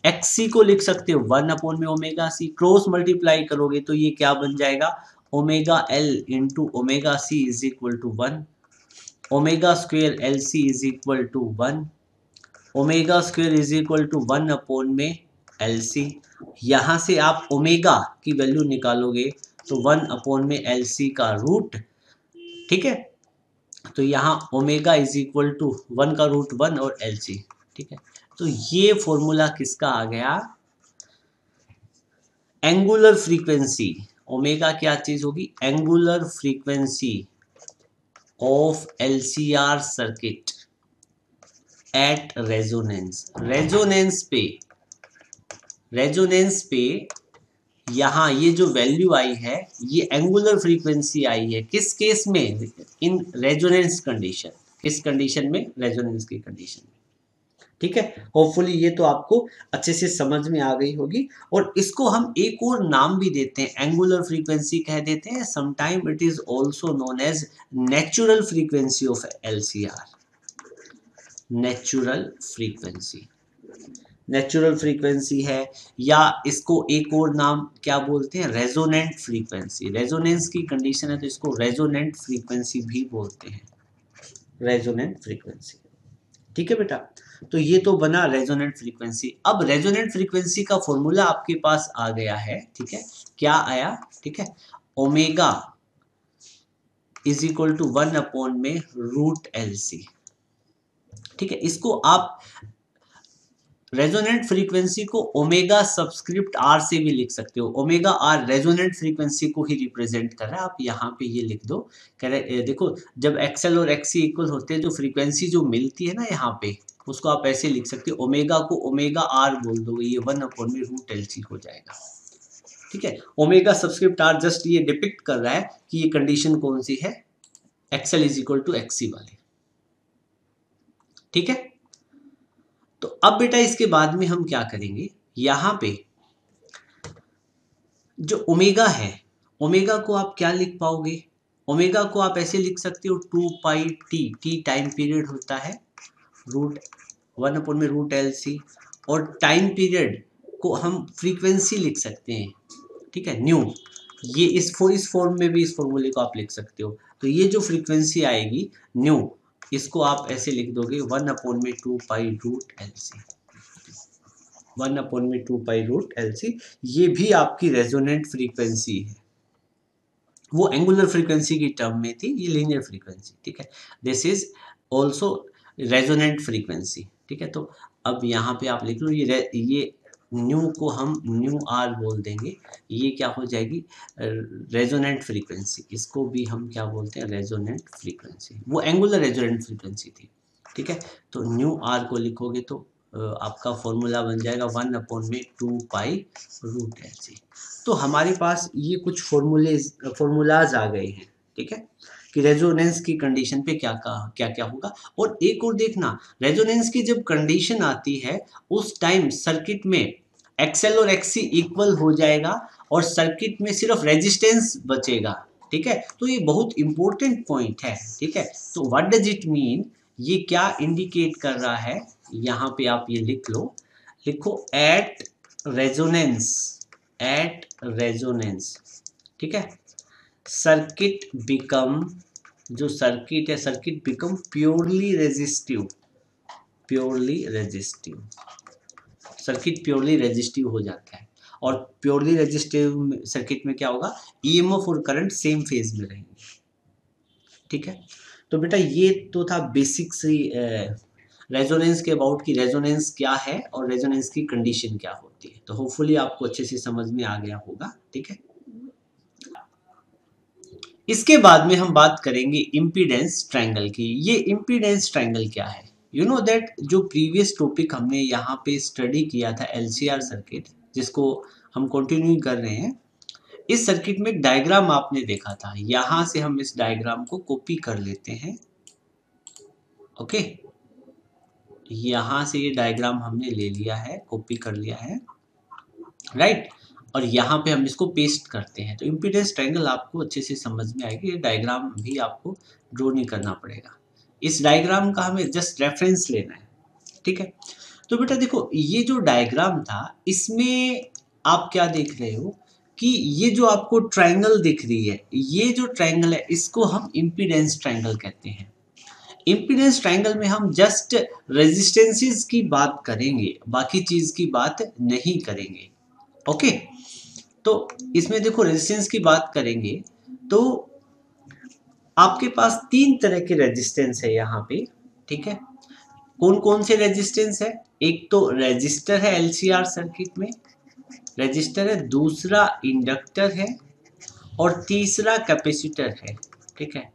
एक्सी को लिख सकते हो, वन अपॉन में ओमेगा सी क्रॉस मल्टीप्लाई करोगे तो ये क्या बन जाएगा? Omega L into omega C is equal to one omega square L C is equal to one omega square is equal to one upon में एल सी यहाँ से आप ओमेगा की वैल्यू निकालोगे तो वन अपॉन में एल सी का root ठीक है? तो यहाँ omega is equal to one का रूट वन और एल सी ठीक है? तो ये फॉर्मूला किसका आ गया? एंगुलर फ्रीक्वेंसी ओमेगा क्या चीज़ होगी? Angular frequency of LCR circuit at resonance resonance पे रेजोनेंस पे यहाँ ये जो वैल्यू आई है, ये एंगुलर फ्रीक्वेंसी आई है. किस केस में? इन रेजोनेंस कंडीशन किस कंडीशन में? रेजोनेंस की कंडीशन ठीक है? होपफुली ये तो आपको अच्छे से समझ में आ गई होगी। और इसको हम एक और नाम भी देते हैं एंगुलर फ्रीक्वेंसी कह देते हैं। Sometime it is also known as natural frequency of L natural frequency natural frequency है या इसको एक और नाम क्या बोलते हैं? रेजोनेंट फ्रीक्वेंसी रेजोनेंस की कंडीशन है तो इसको रेजोनेंट फ्रीक्वेंसी भी बोलते हैं। रेजोनेंट फ्रीक्वेंसी ठीक है बेटा? तो ये तो बना रेजोनेंट फ्रीक्वेंसी अब रेजोनेंट फ्रीक्वेंसी का फॉर्मूला आपके पास आ गया है, ठीक है? क्या आया? ठीक है? Omega is equal to one upon में रूट एल सी ठीक है? इसको आप रेजोनेंट फ्रीक्वेंसी को ओमेगा सब्सक्रिप्ट आर से भी लिख सकते हो. ओमेगा आर रेजोनेंट फ्रीक्वेंसी को ही रिप्रेजेंट कर रहा है. आप यहाँ पे ये लिख दो. कह रहे देखो, जब एक्सएल और एक्सी इक्वल होते हैं जो फ्रीक्वेंसी जो मिलती है ना यहाँ पे उसको आप ऐसे लिख सकते हो, ओमेगा को ओमेगा आर बोल दो ये वन अपॉन में रूट एल सी हो जाएगा। ठीक है? ओमेगा सब्सक्रिप्ट आर जस्ट ये डिपिक्ट कर रहा है कि ये कंडीशन कौन सी है? XL is equal to XC वाली। ठीक है? तो अब बेटा इसके बाद में हम क्या करेंगे? यहाँ पे जो ओमेगा है, ओमेगा को आप क्या लिख पाओगे? ओमेगा को आप ऐसे लिख सकते हो, two pi T T time period होता है, रूट वन अपॉन में रूट एल सी और टाइम पीरियड को हम फ्रीक्वेंसी लिख सकते हैं। ठीक है? न्यू ये इस फो, इस फॉर्म में भी इस फॉर्मूले को आप लिख सकते हो। तो ये जो फ्रीक्वेंसी आएगी न्यू इसको आप ऐसे लिख दोगे वन अपॉन में two pi root L C one upon में two pi root L C ये भी आपकी रेजोनेंट फ्रीक्वेंसी है। वो एंगुलर फ्रीक्वेंसी की टर्म में थी, ये लीनियर फ्रीक्वेंसी ठीक है? This is also resonant frequency ठीक है? तो अब यहाँ पे आप लिख लो, ये ये न्यू को हम न्यू आर बोल देंगे। ये क्या हो जाएगी? रेजोनेंट फ्रीक्वेंसी इसको भी हम क्या बोलते हैं? रेजोनेंट फ्रीक्वेंसी वो एंगुलर रेजोनेंट फ्रीक्वेंसी थी, ठीक है? तो न्यू आर को लिखोगे तो आपका फॉर्मूला बन जाएगा वन अपॉन में two pi root L C तो हमारे पास ये कुछ फॉर्मूले फॉर्मूलाज आ गए हैं, ठीक है? कि रेजोनेंस की कंडीशन पे क्या कहा, क्या क्या होगा। और एक और देखना रेजोनेंस की जब कंडीशन आती है, उस टाइम सर्किट में एक्सएल और एक्सी इक्वल हो जाएगा और सर्किट में सिर्फ़ रेजिस्टेंस बचेगा, ठीक है? तो ये बहुत इंपॉर्टेंट पॉइंट है, ठीक है? तो व्हाट डज इट मीन ये क्या इंडिकेट कर रहा है? यहाँ पे आप ये लिख लो। लिखो एट रेजोनेंस एट रेजोनेंस ठीक है? सर्किट बिकम जो सर्किट है circuit become purely resistive purely resistive circuit purely resistive हो जाता है। और प्योरली रेजिस्टिव सर्किट में क्या होगा? ईएमएफ और करंट सेम फ़ेज़ में रहेंगे। ठीक है? तो बेटा, ये तो था बेसिक सी रेजोनेंस के अबाउट की रेजोनेंस क्या है और रेजोनेंस की कंडीशन क्या होती है। तो होपफुली आपको अच्छे से समझ में आ गया होगा। ठीक है? इसके बाद में हम बात करेंगे इम्पीडेंस ट्रायंगल की। ये इम्पीडेंस ट्रायंगल क्या है? यू नो दैट जो प्रीवियस टॉपिक हमने यहाँ पे स्टडी किया था एलसीआर सर्किट जिसको हम कंटिन्यू कर रहे हैं, इस सर्किट में डायग्राम आपने देखा था। यहाँ से हम इस डायग्राम को कॉपी कर लेते हैं। ओके यहाँ से ये डायग्राम हमने ले लिया है कॉपी कर लिया है। राइट और यहाँ पे हम इसको पेस्ट करते हैं। तो इम्पीडेंस ट्रायंगल आपको अच्छे से समझ में आएगी। ये डायग्राम भी आपको ड्रॉ नहीं करना पड़ेगा। इस डायग्राम का हमें जस्ट रेफरेंस लेना है। ठीक है? तो बेटा देखो, ये जो डायग्राम था, इसमें आप क्या देख रहे हो कि ये जो आपको ट्रायंगल दिख रही है, ये जो ट्रायंगल है, इसको हम इम्पीडेंस ट्रायंगल कहते हैं। इम्पीडेंस ट्रायंगल में हम जस्ट रेजिस्टेंसेस की बात करेंगे, बाकी चीज़ की बात नहीं करेंगे। ओके तो इसमें देखो रेजिस्टेंस की बात करेंगे तो आपके पास तीन तरह के रेजिस्टेंस है यहाँ पे, ठीक है? कौन कौन से रेजिस्टेंस है? एक तो रेजिस्टर है एलसीआर सर्किट में रेजिस्टर है, दूसरा इंडक्टर है, और तीसरा कैपेसिटर है, ठीक है?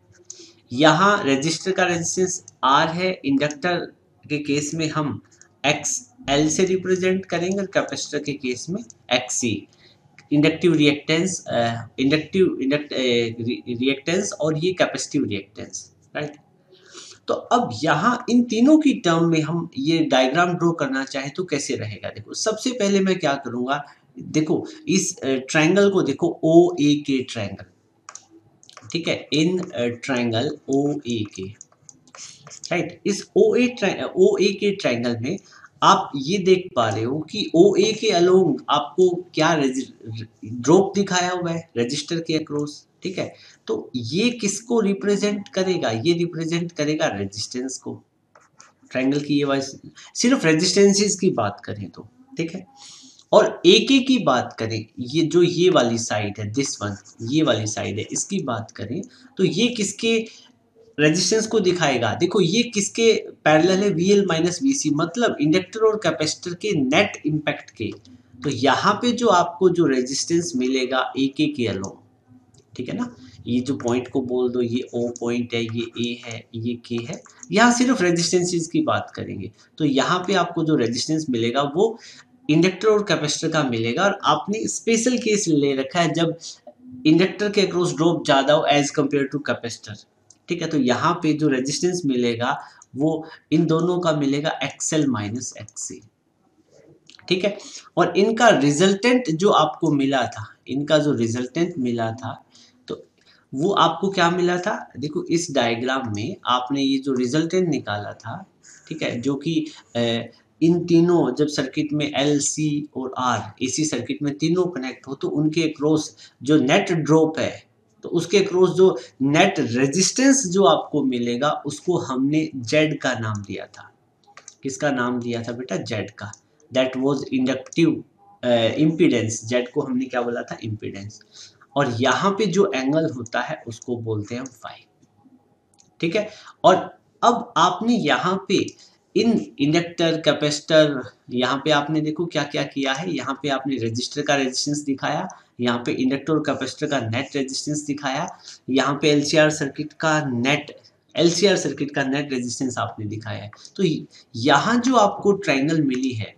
यहाँ रेजिस्टर का रेजिस्टेंस आर है इंडक्टर के केस में हम एक्स एल से रिप्रेजेंट करेंगे और कैपेसिटर के केस में X C inductive reactance inductive induct reactance और ये कैपेसिटिव रिएक्टेंस राइट तो अब यहाँ इन तीनों की टर्म में हम ये डायग्राम ड्रॉ करना चाहें तो कैसे रहेगा? देखो, सबसे पहले मैं क्या करूँगा? देखो, इस ट्रायंगल को देखो ओ ए के ट्रायंगल ठीक है? इन ट्रायंगल ओ ए के राइट इस ओ ए ओ ए के ट्रायंगल में आप ये देख पा रहे हो कि ओ ए के अलोंग आपको क्या ड्रॉप दिखाया हुआ है रजिस्टर के अक्रॉस ठीक है? तो ये किसको रिप्रेजेंट करेगा? ये रिप्रेजेंट करेगा रेजिस्टेंस को। ट्रायंगल की ये वाइज सिर्फ़ रेजिस्टेंसेस की बात करें तो ठीक है? और एक एक की बात करें, ये जो ये वाली साइड है दिस वन ये वाली साइड है, इसकी बात करें तो ये किसके रेजिस्टेंस को दिखाएगा। देखो, ये किसके पैरेलल है? V L minus V C मतलब इंडक्टर और कैपेसिटर के नेट इम्पैक्ट के। तो यहाँ पे जो आपको जो रेजिस्टेंस मिलेगा ए के के ठीक है ना? ये जो पॉइंट को बोल दो, ये ओ पॉइंट है, ये ए है, ये के है, यहाँ सिर्फ़ रेजिस्टेंसेस की बात करेंगे। तो यहाँ पे आपको जो रेजिस्टेंस मिलेगा, वो इंडक्टर और कैपेसिटर का मिलेगा और आपने स्पेशल केस ले रखा है जब इंडक्टर के अक्रॉस ड्रॉप ज़्यादा हो एज कंपेयर टू कैपेसिटर ठीक है तो यहाँ पे जो रेजिस्टेंस मिलेगा, वो इन दोनों का मिलेगा एक्सएल माइनस एक्सी ठीक है, और इनका रिजल्टेंट जो आपको मिला था, इनका जो रिजल्टेंट मिला था तो वो आपको क्या मिला था? देखो, इस डायग्राम में आपने ये जो रिजल्टेंट निकाला था, ठीक है, जो कि इन तीनों जब सर्किट में एल सी और आर इसी सर्किट में तीनों कनेक्ट हो तो उनके क्रॉस जो नेट ड्रॉप है तो उसके क्रॉस जो नेट रेजिस्टेंस जो आपको मिलेगा, उसको हमने जेड का नाम दिया था। किसका नाम दिया था बेटा? जेड का। That was inductive impedance Z को हमने क्या बोला था? इम्पीडेंस और यहाँ पे जो एंगल होता है, उसको बोलते हैं फाइव ठीक है? और अब आपने यहाँ पे इन इंडक्टर कैपेसिटर यहाँ पे आपने देखो क्या क्या किया है? यहाँ पे आपने रजिस्टर का रेजिस्टेंस दिखाया। यहाँ पे इंडक्टर और कैपेसिटर का नेट रेजिस्टेंस दिखाया। यहाँ पे एलसीआर सर्किट का नेट एलसीआर सर्किट का नेट रेजिस्टेंस आपने दिखाया है। तो यहाँ जो आपको ट्राइंगल मिली है,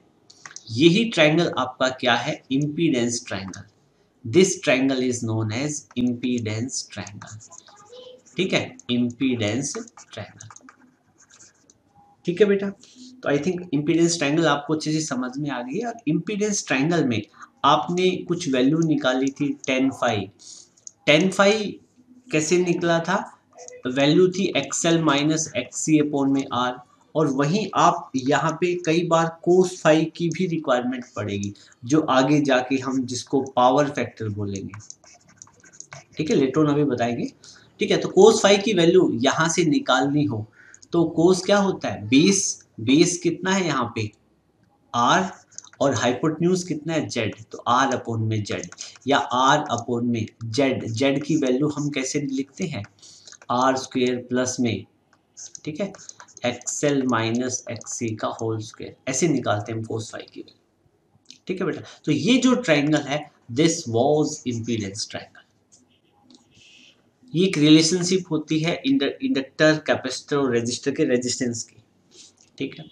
यही ट्राइंगल आपका क्या है? Impedance triangle this triangle is known as impedance triangle ठीक है? इम्पीडेंस ट्राइंगल ठीक है बेटा? तो आई थिंक इम्पीडेंस ट्राइंगल आपको अच्छे से समझ में आ गई है। और इम्पीडेंस ट्राइंगल में आपने कुछ वैल्यू निकाली थी टेन फाइव टेन फाइव कैसे निकला था? वैल्यू थी एक्सएल माइनस एक्स सी में आर और वहीं आप यहाँ पे कई बार कोस फाइव की भी रिक्वायरमेंट पड़ेगी, जो आगे जाके हम जिसको पावर फैक्टर बोलेंगे। ठीक है लेटर अभी बताएँगे। ठीक है तो कोस फाइव की वैल्यू यहाँ से निकालनी हो तो कोस क्या होता है? बेस बेस कितना है यहाँ पे? आर और हाइपोटन्यूज कितना है? जेड तो आर अपोन में जेड, या आर अपोन में जेड। जेड की वैल्यू हम कैसे लिखते हैं? आर स्क्वेयर प्लस में, ठीक है? एक्सएल माइनस एक्सी का होल स्क्वेयर, ऐसे निकालते हैं कोस फाइव की ठीक है बेटा? तो ये जो ट्राइंगल है दिस वॉज़ इम्पीडेंस ट्राइंगल ये एक रिलेशनशिप होती है इंडक्टर कैपेसिटर और रेजिस्टर के रेजिस्टेंस की। ठीक है?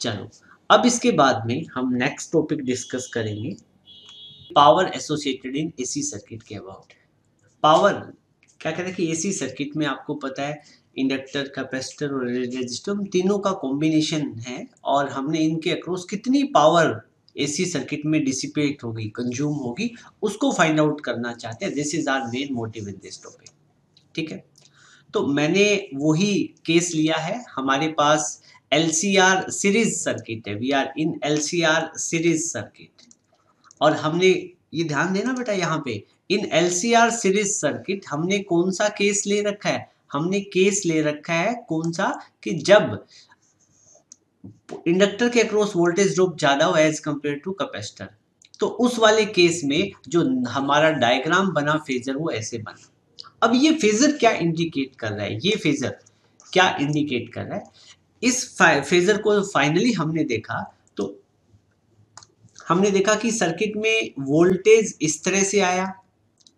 चलो अब इसके बाद में हम नेक्स्ट टॉपिक डिस्कस करेंगे power associated in AC circuit के अबाउट पावर क्या कहते हैं कि एसी सर्किट में आपको पता है इंडक्टर कैपेसिटर और रेजिस्टर तीनों का कॉम्बिनेशन है और हमने इनके अक्रॉस कितनी पावर एसी सर्किट में डिसिपेट होगी कंज्यूम होगी उसको फाइंड आउट करना चाहते हैं. This is our main motive in this topic ठीक है? तो मैंने वही केस लिया है. हमारे पास एलसीआर सीरीज़ सर्किट है. We are in LCR series circuit और हमने, ये ध्यान देना बेटा यहाँ पे, इन एलसीआर सीरीज़ सर्किट हमने कौन सा केस ले रखा है? हमने केस ले रखा है कौन सा? कि जब इंडक्टर के अक्रॉस वोल्टेज ड्रॉप ज़्यादा हो एज कंपेयर टू कैपेसिटर तो उस वाले केस में जो हमारा डायग्राम बना फेजर वो ऐसे बना। अब ये फेजर क्या इंडिकेट कर रहा है? ये फेजर क्या इंडिकेट कर रहा है? इस फेजर को फाइनली हमने देखा तो हमने देखा कि सर्किट में वोल्टेज इस तरह से आया,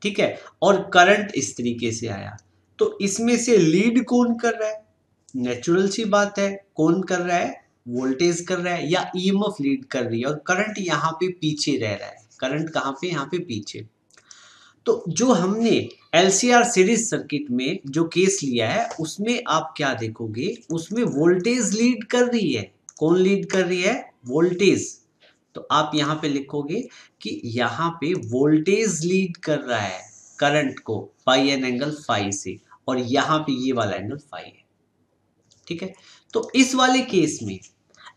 ठीक है, और करंट इस तरीके से आया। तो इसमें से लीड कौन कर रहा है? नेचुरल सी बात है, कौन कर रहा है? वोल्टेज कर रहा है, या ईएमएफ लीड कर रही है, और करंट यहाँ पे पीछे रह रहा है। करंट कहाँ पे? यहाँ पे पीछे। तो जो हमने एलसीआर सीरीज़ सर्किट में जो केस लिया है, उसमें आप क्या देखोगे? उसमें वोल्टेज लीड कर रही है। कौन लीड कर रही है? वोल्टेज तो आप यहाँ पे लिखोगे कि यहाँ पे वोल्टेज लीड कर रहा है करंट को पाई एन एंगल फाइव से और यहाँ पे ये वाला एंगल फाइव है। ठीक है? तो इस वाले केस में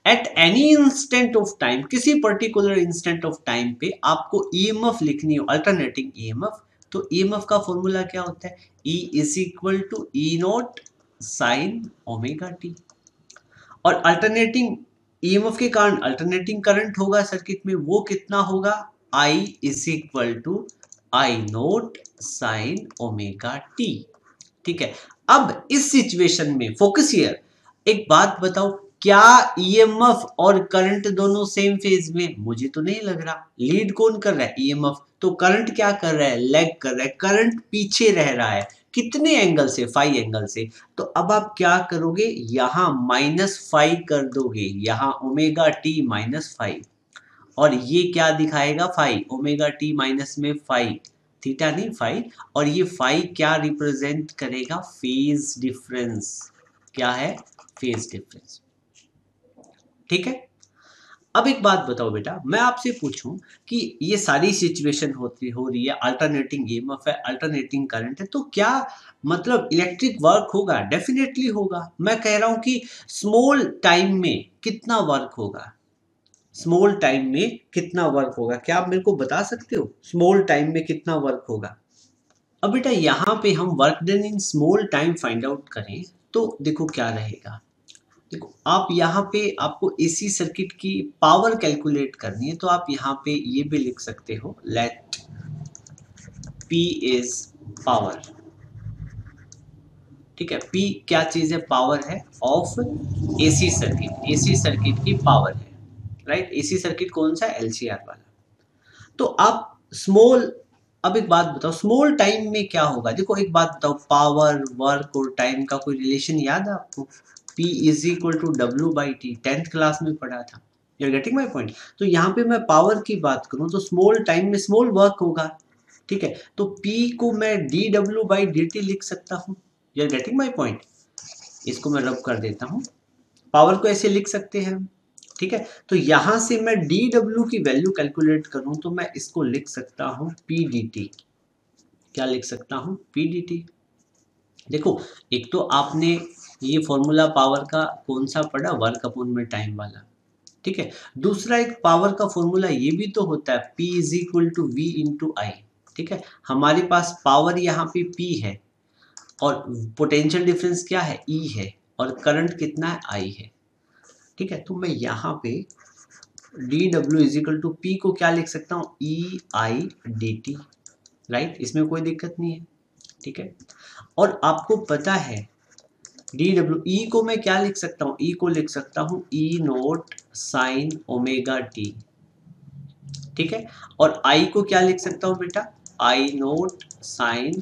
at any instant of time किसी पर्टिकुलर इंस्टेंट ऑफ़ टाइम पे आपको ईएमएफ लिखनी हो अल्टरनेटिंग ईएमएफ तो ईएमएफ का फॉर्मूला क्या होता है? E is equal to E naught sine omega t और अल्टरनेटिंग ईएमएफ के कारण अल्टरनेटिंग करंट होगा सर्किट में, वो कितना होगा? I is equal to I naught sine omega t ठीक है? अब इस सिचुएशन में फोकस हियर एक बात बताओ क्या ईएमएफ e और करंट दोनों सेम फ़ेज़ में? मुझे तो नहीं लग रहा। लीड कौन कर रहा है? ईएमएफ e तो करंट क्या कर रहा है? लेग कर रहा है। करंट पीछे रह रहा है। कितने एंगल से? फाइव एंगल से। तो अब आप क्या करोगे? यहाँ माइनस फाइव कर दोगे। यहाँ ओमेगा टी माइनस फाइव और ये क्या दिखाएगा? फाइव ओमेगा टी माइनस में फाइव थीटा नहीं फाइव और ये फाइव क्या रिप्रेजेंट करेगा? फ़ेज़ डिफरेंस क्या है? फ़ेज़ डिफरेंस ठीक है? अब एक बात बताओ बेटा, मैं आपसे पूछूँ कि ये सारी सिचुएशन होती, हो रही है अल्टरनेटिंग ईएमएफ है अल्टरनेटिंग करंट है तो क्या मतलब इलेक्ट्रिक वर्क होगा? डेफिनेटली होगा। मैं कह रहा हूँ कि स्मॉल टाइम में कितना वर्क होगा? स्मॉल टाइम में कितना वर्क होगा? क्या आप मेरे को बता सकते हो? स्मॉल टाइम में कितना वर्क होगा? अब बेटा, यहाँ पे हम work done in small time find out करें तो देखो क्या रहेगा। देखो, आप यहाँ पे आपको एसी सर्किट की पावर कैलकुलेट करनी है तो आप यहाँ पे ये भी लिख सकते हो लेट P इज़ पावर ठीक है, P क्या चीज़ है? पावर है of AC circuit AC circuit की पावर है राइट एसी सर्किट कौन सा? एलसीआर वाला। तो आप स्मॉल अब एक बात बताओ स्मॉल टाइम में क्या होगा? देखो, एक बात बताओ पावर वर्क और टाइम का कोई रिलेशन याद है आपको? P is equal to W by t tenth class में पढ़ा था। यू गेटिंग माई पॉइंट तो यहाँ पे मैं पावर की बात करूँ तो स्मॉल टाइम में स्मॉल वर्क होगा। ठीक है? तो P को मैं d W by d t लिख सकता हूँ। You are getting my point इसको मैं रब कर देता हूँ। पावर को ऐसे लिख सकते हैं ठीक है? तो यहाँ से मैं डी डब्ल्यू की वैल्यू कैलकुलेट करूँ तो मैं इसको लिख सकता हूँ पी डी टी क्या लिख सकता हूँ? पी डी टी देखो, एक तो आपने ये फॉर्मूला पावर का कौन सा पड़ा? वर्क अपोन में टाइम वाला। ठीक है? दूसरा एक पावर का फॉर्मूला ये भी तो होता है, P is equal to V into I ठीक है? हमारे पास पावर यहाँ पे P है और पोटेंशियल डिफरेंस क्या है? E है और करंट कितना है? आई है। ठीक है? तो मैं यहाँ पे d W is equal to P को क्या लिख सकता हूँ? E I d t right इसमें कोई दिक्कत नहीं है। ठीक है? और आपको पता है डी डब्ल्यू ई को मैं क्या लिख सकता हूँ? ई e को लिख सकता हूँ E naught sine omega t ठीक है? और आई को क्या लिख सकता हूँ बेटा? I naught sine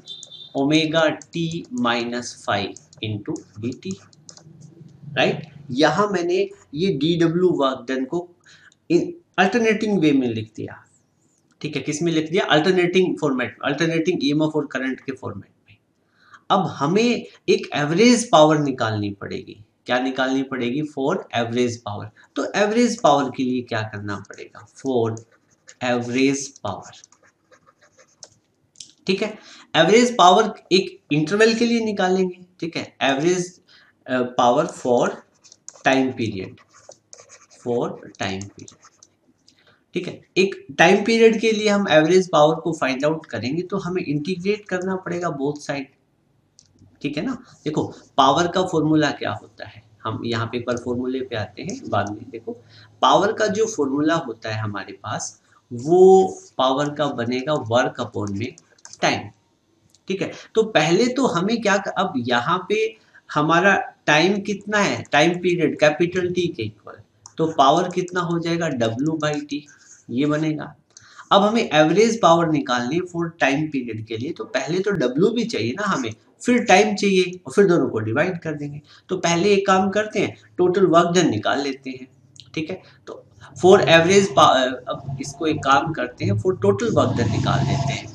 omega t minus phi into d t right यहाँ मैंने ये डी डब्ल्यू वर्क डन को अल्टरनेटिंग वे में लिख दिया। ठीक है? किसमें लिख दिया? अल्टरनेटिंग फॉर्मेट अल्टरनेटिंग ईएमएफ और करंट के फॉर्मेट अब हमें एक एवरेज पावर निकालनी पड़ेगी। क्या निकालनी पड़ेगी? फॉर एवरेज पावर तो एवरेज पावर के लिए क्या करना पड़ेगा? फॉर एवरेज पावर ठीक है? एवरेज पावर एक इंटरवल के लिए निकालेंगे, ठीक है? Average power for time period for time period ठीक है? एक टाइम पीरियड के लिए हम एवरेज पावर को फाइंड आउट करेंगे तो हमें इंटीग्रेट करना पड़ेगा बोथ साइड ठीक है ना? देखो पावर का फॉर्मूला क्या होता है? हम यहाँ पे बार फॉर्मूले पे आते हैं बाद में देखो। पावर का जो फॉर्मूला होता है हमारे पास वो पावर का बनेगा वर्क अपॉन में टाइम ठीक है? तो पहले तो हमें क्या कर, अब यहाँ पे हमारा टाइम कितना है? टाइम पीरियड कैपिटल टी के इक्वल तो पावर कितना हो जाएगा? डब्ल्यू बाई टी ये बनेगा। अब हमें एवरेज पावर निकालनी है फॉर टाइम पीरियड के लिए तो पहले तो डब्ल्यू भी चाहिए ना हमें। फिर टाइम चाहिए और फिर दोनों को डिवाइड कर देंगे। तो पहले एक काम करते हैं टोटल वर्क डन निकाल लेते हैं, ठीक है? तो फोर एवरेज अब इसको एक काम करते हैं फोर टोटल वर्क डन निकाल देते हैं।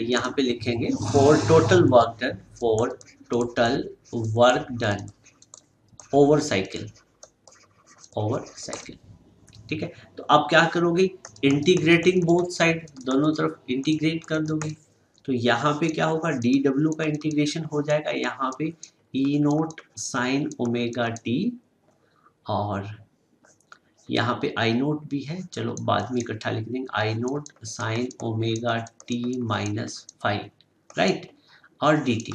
यहाँ पे लिखेंगे for total work done for total work done over cycle over cycle ठीक है? तो आप क्या करोगे? इंटीग्रेटिंग बोथ साइड दोनों तरफ़ इंटीग्रेट कर दोगे। तो यहाँ पे क्या होगा? डी डब्ल्यू का इंटीग्रेशन हो जाएगा। यहाँ पे E naught sine omega t और यहाँ पे आई नोट भी है। चलो बाद में इकट्ठा लिख देंगे। I naught sine omega t minus phi right और डी टी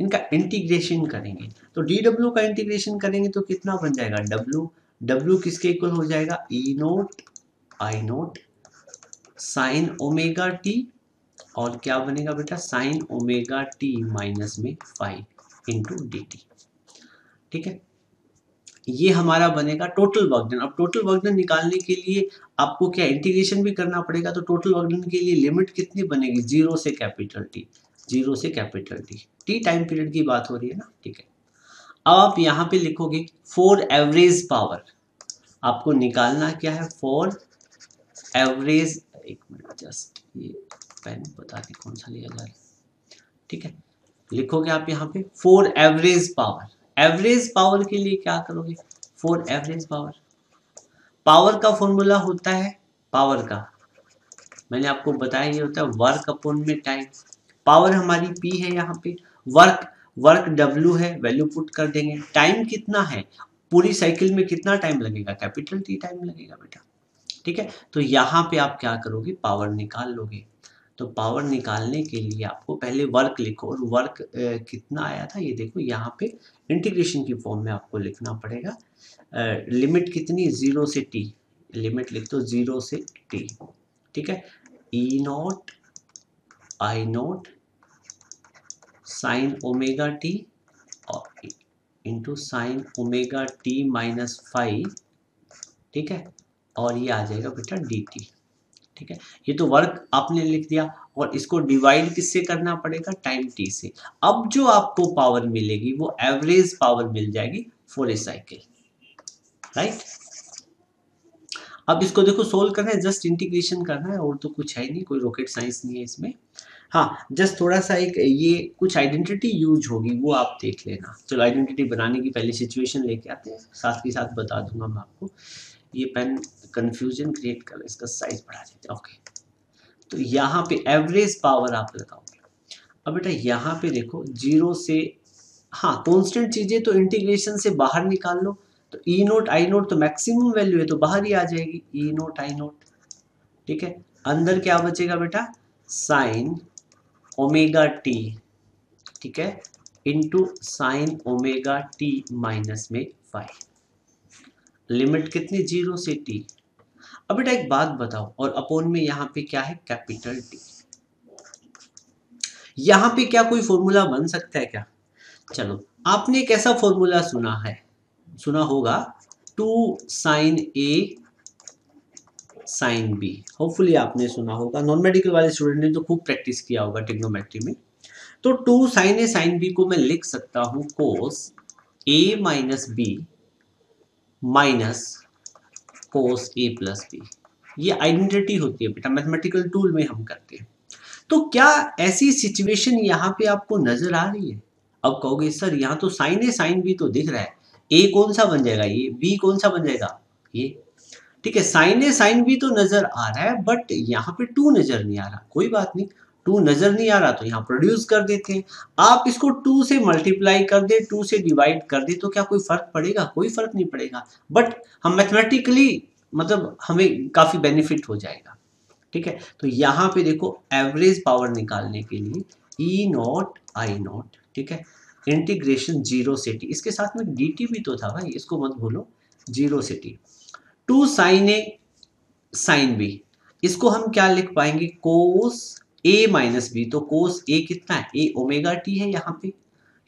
इनका इंटीग्रेशन करेंगे। तो डी डब्ल्यू का इंटीग्रेशन करेंगे तो कितना बन जाएगा? डब्ल्यू डब्ल्यू किसके इक्वल हो जाएगा? E naught I naught sine omega T और क्या बनेगा बेटा? साइन ओमेगा टी माइनस में फाइव इंटू डी टी ठीक है? ये हमारा बनेगा टोटल वर्कडन अब टोटल वर्कडन निकालने के लिए आपको क्या इंटीग्रेशन भी करना पड़ेगा? तो टोटल वर्कडन के लिए लिमिट कितनी बनेगी? ज़ीरो से कैपिटल टी ज़ीरो से capital T T time period की बात हो रही है ना? ठीक है। अब आप यहाँ पे लिखोगे फोर एवरेज पावर आपको निकालना क्या है? फोर एवरेज एक मिनट जस्ट ये पेन बता दें कौन सा लिया जाए ठीक है? लिखोगे आप यहाँ पे for average power average power के लिए क्या करोगे? फोर एवरेज पावर पावर का फॉर्मूला होता है पावर का. मैंने आपको बताया ये होता है वर्क अपॉन में टाइम पावर हमारी पी है यहाँ पे. वर्क वर्क डब्ल्यू है वैल्यू पुट कर देंगे। टाइम कितना है? पूरी साइकिल में कितना टाइम लगेगा? कैपिटल टी टाइम लगेगा बेटा। ठीक है? तो यहाँ पे आप क्या करोगे? पावर निकाल लोगे। तो पावर निकालने के लिए आपको पहले वर्क लिखो और वर्क कितना आया था? ये देखो, यहाँ पे इंटीग्रेशन की फॉर्म में आपको लिखना पड़ेगा। लिमिट कितनी? ज़ीरो से टी लिमिट लिख दो ज़ीरो से टी ठीक है? E naught I naught sine omega t into sine omega t minus phi ठीक है? और ये आ जाएगा बेटा डी टी ठीक है? ये तो वर्क आपने लिख दिया और इसको डिवाइड किससे करना पड़ेगा? टाइम टी से। अब जो आपको पावर मिलेगी, वो एवरेज पावर मिल जाएगी फॉर ए साइकिल राइट अब इसको देखो सोल्व करना है जस्ट इंटीग्रेशन करना है, और तो कुछ है नहीं, कोई रॉकेट साइंस नहीं है इसमें। हाँ जस्ट थोड़ा सा एक ये कुछ आइडेंटिटी यूज़ होगी, वो आप देख लेना। चलो आइडेंटिटी बनाने की पहले सिचुएशन लेके आते हैं। साथ के साथ बता दूँगा मैं आपको। ये पेन कंफ्यूजन क्रिएट कर, इसका साइज़ बढ़ा देते ओके तो यहाँ पे एवरेज पावर आप लगाओगे। अब बेटा, यहाँ पे देखो ज़ीरो से हाँ कॉन्स्टेंट चीज़ें तो इंटीग्रेशन से बाहर निकाल लो। तो ई नोट आई नोट तो मैक्सिमम वैल्यू है तो बाहर ही आ जाएगी। ई नोट आई नोट ठीक है? अंदर क्या बचेगा बेटा? साइन ओमेगा टी ठीक है? Into sine omega t minus में फाइव लिमिट कितनी? ज़ीरो से टी अब बेटा एक बात बताओ, और अपोन में यहाँ पे क्या है? कैपिटल टी यहाँ पे क्या कोई फॉर्मूला बन सकता है क्या? चलो, आपने एक ऐसा फॉर्मूला सुना है, सुना होगा two sine A sine B. Hopefully आपने सुना होगा। नॉन मेडिकल वाले स्टूडेंट ने तो खूब प्रैक्टिस किया होगा टेक्नोमेट्री में। तो two sine A sine B को मैं लिख सकता हूँ cos A minus B minus cos A plus B ये आइडेंटिटी होती है बेटा मैथमेटिकल टूल में हम करते हैं। तो क्या ऐसी सिचुएशन यहाँ पे आपको नज़र आ रही है? अब कहोगे, सर, यहाँ तो साइन ए साइन बी तो दिख रहा है। ए कौन सा बन जाएगा? ये बी कौन सा बन जाएगा? ये ठीक है, साइन ए, साइन बी तो नज़र आ रहा है बट यहाँ पे टू नज़र नहीं आ रहा। कोई बात नहीं टू नज़र नहीं आ रहा तो यहाँ प्रोड्यूस कर देते हैं। आप इसको टू से मल्टीप्लाई कर दे टू से डिवाइड कर दे तो क्या कोई फ़र्क पड़ेगा? कोई फ़र्क नहीं पड़ेगा। बट हम मैथमेटिकली मतलब हमें काफ़ी बेनिफिट हो जाएगा। ठीक है तो यहाँ पे देखो एवरेज पावर निकालने के लिए ई नॉट आई नॉट ठीक है इंटीग्रेशन ज़ीरो से टी इसके साथ में डी भी तो था भाई, इसको मत भूलो ज़ीरो से t two sine A, sine B. इसको हम क्या लिख पाएँगे? कोस ए माइनस बी तो कोस ए कितना है? ए ओमेगा टी है यहाँ पे,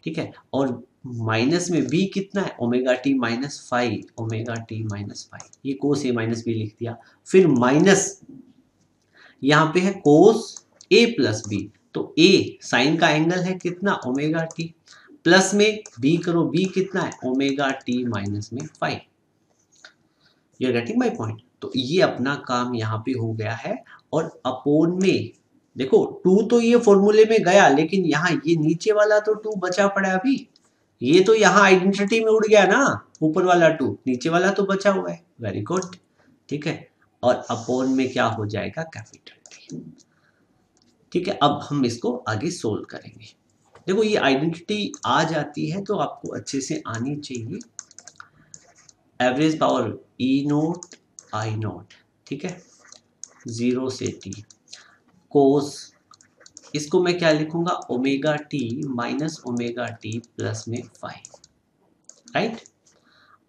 ठीक है? और माइनस में बी कितना है? Omega t minus phi omega t minus phi ये कोस ए माइनस बी लिख दिया। फिर माइनस यहाँ पे है कोस ए प्लस बी तो ए साइन का एंगल है कितना? ओमेगा टी प्लस में बी करो बी कितना है? ओमेगा टी माइनस में phi you getting my point तो ये अपना काम यहाँ पे हो गया है और अपोन में, देखो टू तो ये फॉर्मूले में गया, लेकिन यहाँ ये नीचे वाला तो टू बचा पड़ा अभी। ये तो यहाँ आइडेंटिटी में उड़ गया ना, ऊपर वाला टू नीचे वाला तो बचा हुआ है। वेरी गुड ठीक है? और अपोन में क्या हो जाएगा? कैपिटल ठीक है? अब हम इसको आगे सोल्व करेंगे। देखो, ये आइडेंटिटी आ जाती है तो आपको अच्छे से आनी चाहिए। Average power E naught I naught ठीक है? ज़ीरो से टी कोस इसको मैं क्या लिखूँगा? Omega t minus omega t plus में फाइव राइट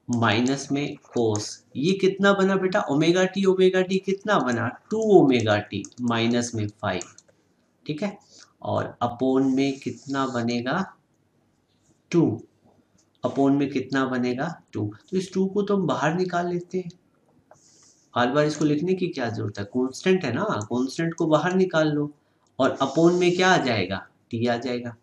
माइनस में कोस ये कितना बना बेटा? ओमेगा टी ओमेगा टी कितना बना? टू ओमेगा टी माइनस में फाइव ठीक है? और अपोन में कितना बनेगा? टू अपोन में कितना बनेगा टू। तो इस टू को तो हम बाहर निकाल लेते हैं। बार बार इसको लिखने की क्या ज़रूरत है? कांस्टेंट है ना? कांस्टेंट को बाहर निकाल लो। और अपोन में क्या आ जाएगा? टी आ जाएगा।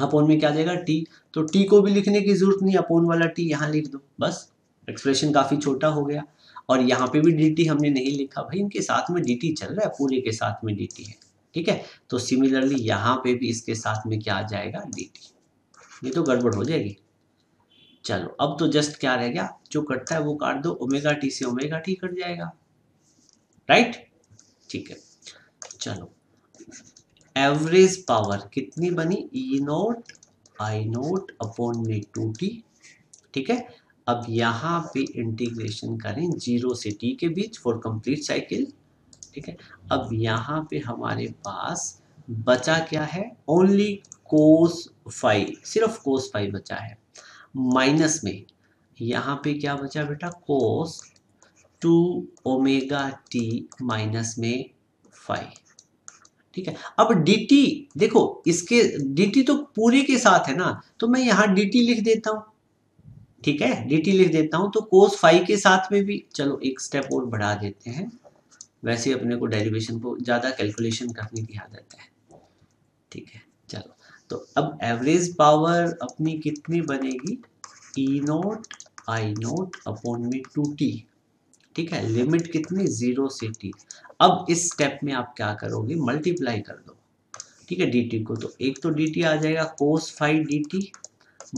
अपोन में क्या आ जाएगा? टी तो टी को भी लिखने की ज़रूरत नहीं। अपोन वाला टी यहाँ लिख दो। बस। एक्सप्रेशन काफ़ी छोटा हो गया। और यहाँ पे भी डी हमने नहीं लिखा। भाई, इनके साथ में डी चल रहा है? पूरे के साथ में डी है। ठीक है? तो सिमिलरली यहाँ पे भी इसके साथ में क्या आ जाएगा? डी ये तो गड़बड़ हो जाएगी। चलो, अब तो जस्ट क्या रह गया? जो कटता है वो काट दो ओमेगा टी से ओमेगा टी कट जाएगा। राइट ठीक है। चलो। एवरेज पावर कितनी बनी? E naught I naught upon में टू टी ठीक है? अब यहाँ पे इंटीग्रेशन करें ज़ीरो से टी के बीच फॉर कंप्लीट साइकिल ठीक है? अब यहाँ पे हमारे पास बचा क्या है? ओनली कोस फाइव, सिर्फ़ कोस फाइव बचा है। माइनस में, यहाँ पे क्या बचा बेटा? Cos two omega t minus में फाइव। ठीक है? अब dt, देखो, इसके, dt तो पूरे के साथ है ना तो मैं यहाँ dt लिख देता हूँ। ठीक है? dt लिख देता हूँ तो कोस फाइव के साथ में भी, चलो एक स्टेप और बढ़ा देते हैं। वैसे अपने को डेरिवेशन को ज़्यादा कैलकुलेशन करने की आदत है। ठीक है? तो अब एवरेज पावर अपनी कितनी बनेगी? E naught I naught upon में टू टी ठीक है? लिमिट कितनी? ज़ीरो से टी अब इस स्टेप में आप क्या करोगे? मल्टीप्लाई कर दो। ठीक है? डी को तो एक तो डी आ जाएगा कोस फाइव डी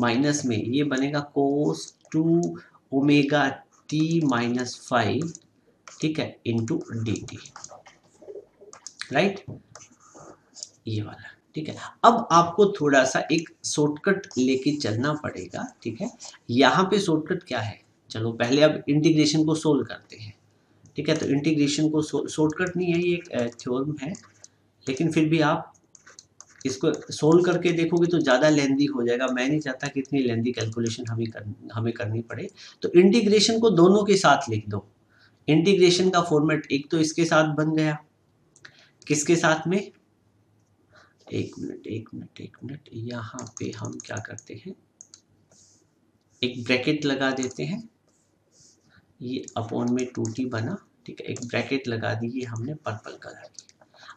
माइनस में। ये बनेगा cos two omega t minus phi ठीक है? इंटू डी राइट ये वाला। ठीक है? अब आपको थोड़ा सा एक शॉर्टकट लेके चलना पड़ेगा, ठीक है? यहाँ पे शॉर्टकट क्या है? चलो, पहले अब इंटीग्रेशन को सोल्व करते हैं। ठीक है? तो इंटीग्रेशन को शॉर्टकट नहीं है, ये एक थ्योरम है। लेकिन फिर भी आप इसको सोल्व करके देखोगे तो ज़्यादा लेंदी हो जाएगा। मैं नहीं चाहता कि इतनी लेंदी कैलकुलेशन हमें कर, हमें करनी पड़े। तो इंटीग्रेशन को दोनों के साथ लिख दो। इंटीग्रेशन का फॉर्मेट एक तो इसके साथ बन गया। किसके साथ में? एक मिनट एक मिनट एक मिनट। यहाँ पे हम क्या करते हैं? एक ब्रैकेट लगा देते हैं। ये अपॉन में टू टी बना, ठीक है? एक ब्रैकेट लगा दी हमने पर्पल कलर की।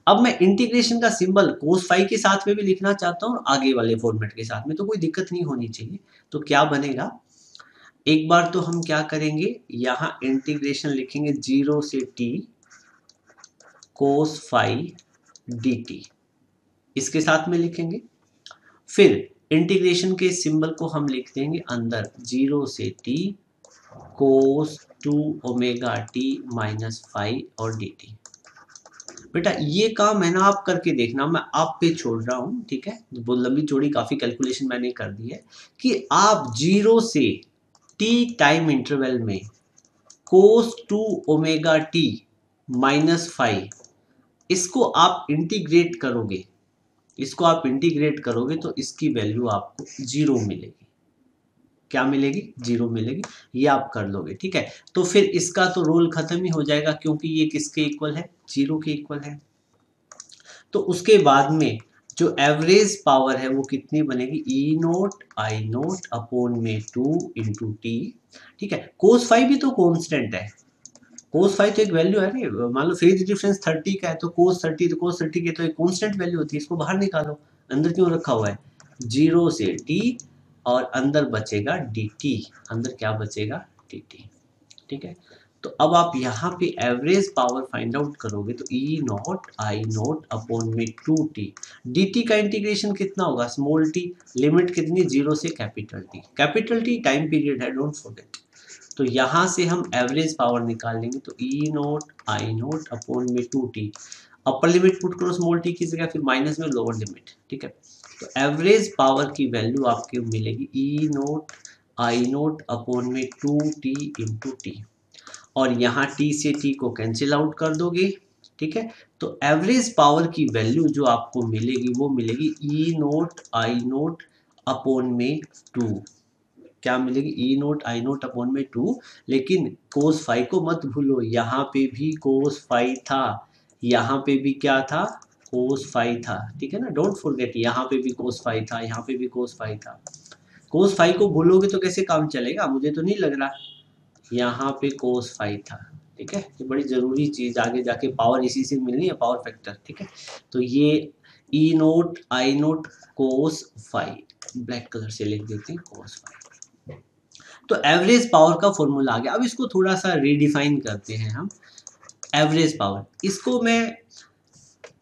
अब मैं इंटीग्रेशन का सिंबल कोस फाइव के साथ में भी लिखना चाहता हूँ, आगे वाले फॉर्मेट के साथ में तो कोई दिक्कत नहीं होनी चाहिए। तो क्या बनेगा? एक बार तो हम क्या करेंगे? यहाँ इंटीग्रेशन लिखेंगे ज़ीरो से T cos phi d t इसके साथ में लिखेंगे? फिर इंटीग्रेशन के सिंबल को हम लिख देंगे अंदर। ज़ीरो से T cos two omega t minus phi और डी टी बेटा, ये काम है ना आप करके देखना। मैं आप पे छोड़ रहा हूँ, ठीक है? बहुत लंबी चौड़ी काफ़ी कैलकुलेशन मैंने कर दी है कि आप ज़ीरो से टी टाइम इंटरवल में cos two omega t minus phi इसको आप इंटीग्रेट करोगे। इसको आप इंटीग्रेट करोगे तो इसकी वैल्यू आपको ज़ीरो मिलेगी। क्या मिलेगी? ज़ीरो मिलेगी। ये आप कर लोगे, ठीक है? तो फिर इसका तो रोल खत्म ही हो जाएगा क्योंकि ये किसके इक्वल है? ज़ीरो के इक्वल है। तो उसके बाद में जो एवरेज पावर है वो कितनी बनेगी? E naught I naught upon में टू इंटू टी ठीक है? कोस फाइव भी तो कॉन्स्टेंट है। कोस फाइव तो एक वैल्यू है ना मान लो फ़ेज़ डिफरेंस थर्टी का है तो कोस थर्टी तो कोस थर्टी की तो एक कॉन्स्टेंट वैल्यू होती है, इसको बाहर निकालो। अंदर क्यों रखा हुआ है? ज़ीरो से टी और अंदर बचेगा डी टी अंदर क्या बचेगा? डी टी ठीक है? तो अब आप यहाँ पे एवरेज पावर फाइंड आउट करोगे तो E naught I naught upon में टू टी डी टी का इंटीग्रेशन कितना होगा? स्मॉल टी लिमिट कितनी? ज़ीरो से capital T capital T time period है डोंट फॉरगेट तो यहाँ से हम एवरेज पावर निकाल लेंगे तो E naught I naught upon में two T upper limit put करो स्मॉल टी की जगह, फिर माइनस में लोअर लिमिट ठीक है? तो एवरेज पावर की वैल्यू आपकी मिलेगी E naught I naught upon में टू टी इंटू टी और यहाँ टी से टी को कैंसिल आउट कर दोगे, ठीक है? तो एवरेज पावर की वैल्यू जो आपको मिलेगी, वो मिलेगी E naught I naught upon में टू क्या मिलेगी? E naught I naught upon में टू लेकिन कोस फाइव को मत भूलो। यहाँ पे भी कोस फाइव था। यहाँ पे भी क्या था? कोस फाइव था। ठीक है ना? डोंट फॉरगेट यहाँ पे भी कोस फाइव था। यहाँ पे भी कोस फाइव था। कोस फाइव को भूलोगे तो कैसे काम चलेगा? मुझे तो नहीं लग रहा। यहाँ पे कोस फाइव था। ठीक है? ये बड़ी ज़रूरी चीज़ आगे जाके पावर इसी से मिलनी है पावर फैक्टर ठीक है? तो ये E naught I naught cos phi black colour से लिख देते हैं कोस फाइव तो एवरेज पावर का फॉर्मूला आ गया। अब इसको थोड़ा सा रीडिफाइन करते हैं हम। एवरेज पावर इसको मैं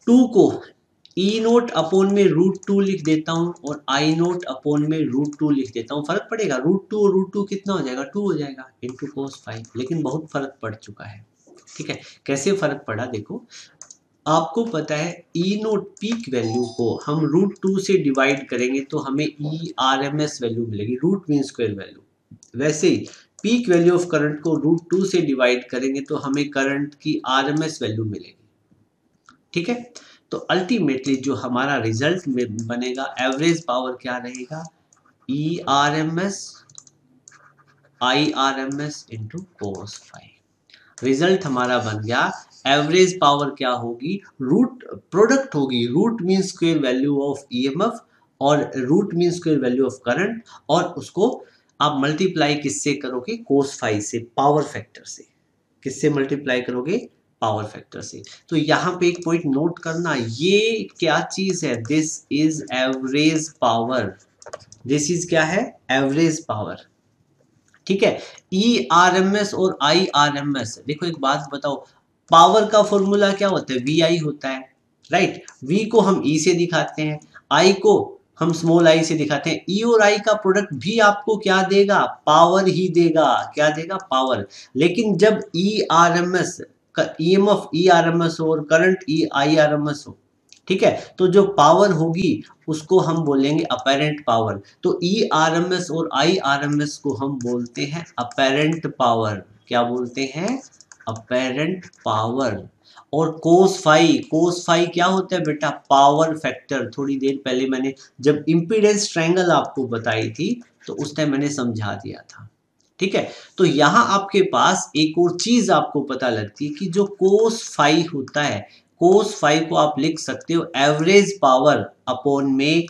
टू को ई नोट अपोन में रूट टू लिख देता हूँ और आई नोट अपोन में रूट टू लिख देता हूँ। फ़र्क पड़ेगा। रूट टू और रूट टू कितना हो जाएगा? टू हो जाएगा। इंटू कोस फाइव लेकिन बहुत फ़र्क पड़ चुका है। ठीक है? कैसे फ़र्क पड़ा? देखो। आपको पता है ई नोट पीक वैल्यू को हम रूट टू से डिवाइड करेंगे तो हमें E R M S value मिलेगी। रूट मीन स्क्वेयर वैल्यू वैसे पीक वैल्यू ऑफ़ करंट को रूट टू से डिवाइड करेंगे तो हमें करंट की आरएमएस वैल्यू मिलेगी। ठीक है? तो अल्टीमेटली जो हमारा रिज़ल्ट में बनेगा एवरेज पावर क्या रहेगा? E R M S I R M S into cos phi result हमारा बन गया एवरेज पावर क्या होगी? रूट प्रोडक्ट होगी। Root mean square value of EMF और root mean square value of current और उसको आप मल्टीप्लाई किससे करोगे? कोस फाइव से पावर फैक्टर से। किससे मल्टीप्लाई करोगे? पावर फैक्टर से। तो यहाँ पे एक पॉइंट नोट करना, ये क्या चीज़ है? This is average power this is क्या है? एवरेज पावर ठीक है? ई आर एम एस और आई आर एम एस देखो एक बात बताओ पावर का फॉर्मूला क्या होता है? वी आई होता है राइट वी को हम ई e से दिखाते हैं आई को हम स्मॉल आई से दिखाते हैं। ई e और आई का प्रोडक्ट भी आपको क्या देगा? पावर ही देगा। क्या देगा? पावर लेकिन जब E R M S E M F E R M S और current E I R M S हो, ठीक है? तो जो पावर होगी, उसको हम बोलेंगे अपेरेंट पावर तो ई आर एम एस और आई आर एम एस को हम बोलते हैं अपेरेंट पावर क्या बोलते हैं? अपेरेंट पावर और कोस फाइव कोस फाइव क्या होता है बेटा? पावर फैक्टर थोड़ी देर पहले मैंने जब इम्पीडेंस ट्रायंगल आपको बताई थी तो उस टाइम मैंने समझा दिया था। ठीक है? तो यहाँ आपके पास एक और चीज़ आपको पता लगती है कि जो कोस फाइव होता है कोस फाइव को आप लिख सकते हो एवरेज पावर अपॉन में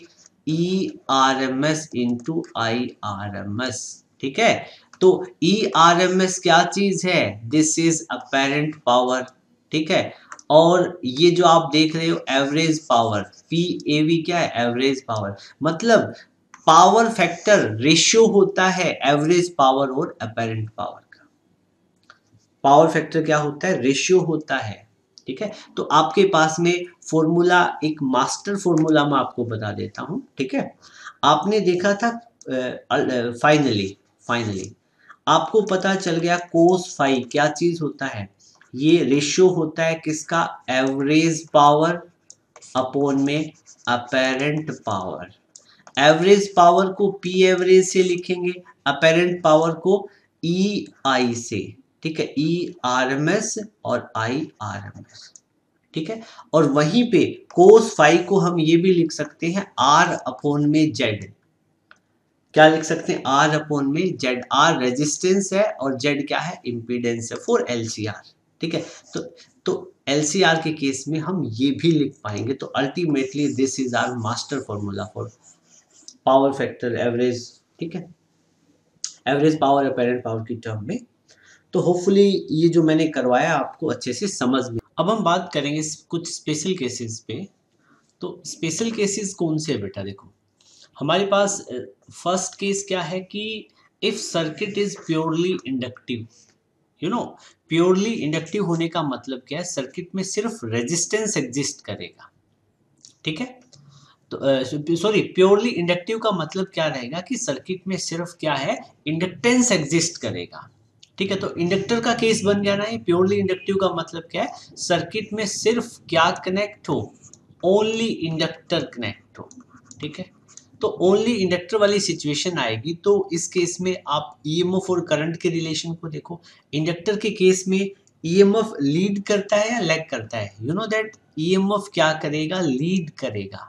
E R M S into I R M S ठीक है? तो ई आर एम एस क्या चीज़ है? दिस इज़ अपेरेंट पावर ठीक है? और ये जो आप देख रहे हो average power P A V क्या है? एवरेज पावर मतलब पावर फैक्टर रेशियो होता है एवरेज पावर और अपेरेंट पावर का. पावर फैक्टर क्या होता है? रेशियो होता है. ठीक है? तो आपके पास में फॉर्मूला एक मास्टर फॉर्मूला मैं आपको बता देता हूँ. ठीक है? आपने देखा था फाइनली फाइनली आपको पता चल गया कोस फाइव क्या चीज़ होता है? ये रेशियो होता है किसका? एवरेज पावर अपोन में अपेरेंट पावर एवरेज पावर को पी एवरेज से लिखेंगे अपेरेंट पावर को ई e आई से। ठीक है? ई आर एम एस और आई आर एम एस ठीक है? और वहीं पे कोस फाइव को हम ये भी लिख सकते हैं आर अपोन में जेड क्या लिख सकते हैं? आर अपोन में जेड आर रेजिस्टेंस है और जेड क्या है? इंपीडेंस है। फॉर एलसीआर ठीक है? तो तो एलसीआर के केस में हम ये भी लिख पाएँगे तो ultimately this is our master formula for power factor average ठीक है? एवरेज पावर अपेरेंट पावर की टर्म में। तो होपफुली ये जो मैंने करवाया आपको अच्छे से समझ में। अब हम बात करेंगे कुछ स्पेशल केसेस पे। तो स्पेशल केसेस कौन से है बेटा? देखो, हमारे पास फ़र्स्ट केस क्या है कि if circuit is purely inductive you know purely inductive होने का मतलब क्या है? सर्किट में सिर्फ़ रेजिस्टेंस एग्जिस्ट करेगा। ठीक है? तो सॉरी प्योरली इंडक्टिव का मतलब क्या रहेगा कि सर्किट में सिर्फ़ क्या है? इंडक्टेंस एग्जिस्ट करेगा। ठीक है? तो इंडक्टर का केस बन गया ना ये। प्योरली इंडक्टिव का मतलब क्या है? सर्किट में सिर्फ़ क्या कनेक्ट हो? ओनली इंडक्टर कनेक्ट हो। ठीक है? तो ओनली इंडक्टर वाली सिचुएशन आएगी तो इस केस में आप ईएमएफ और करंट के रिलेशन को देखो। इंडक्टर के केस में ईएमएफ लीड करता है या लैग करता है? यू नो दैट ईएमएफ क्या करेगा? लीड करेगा।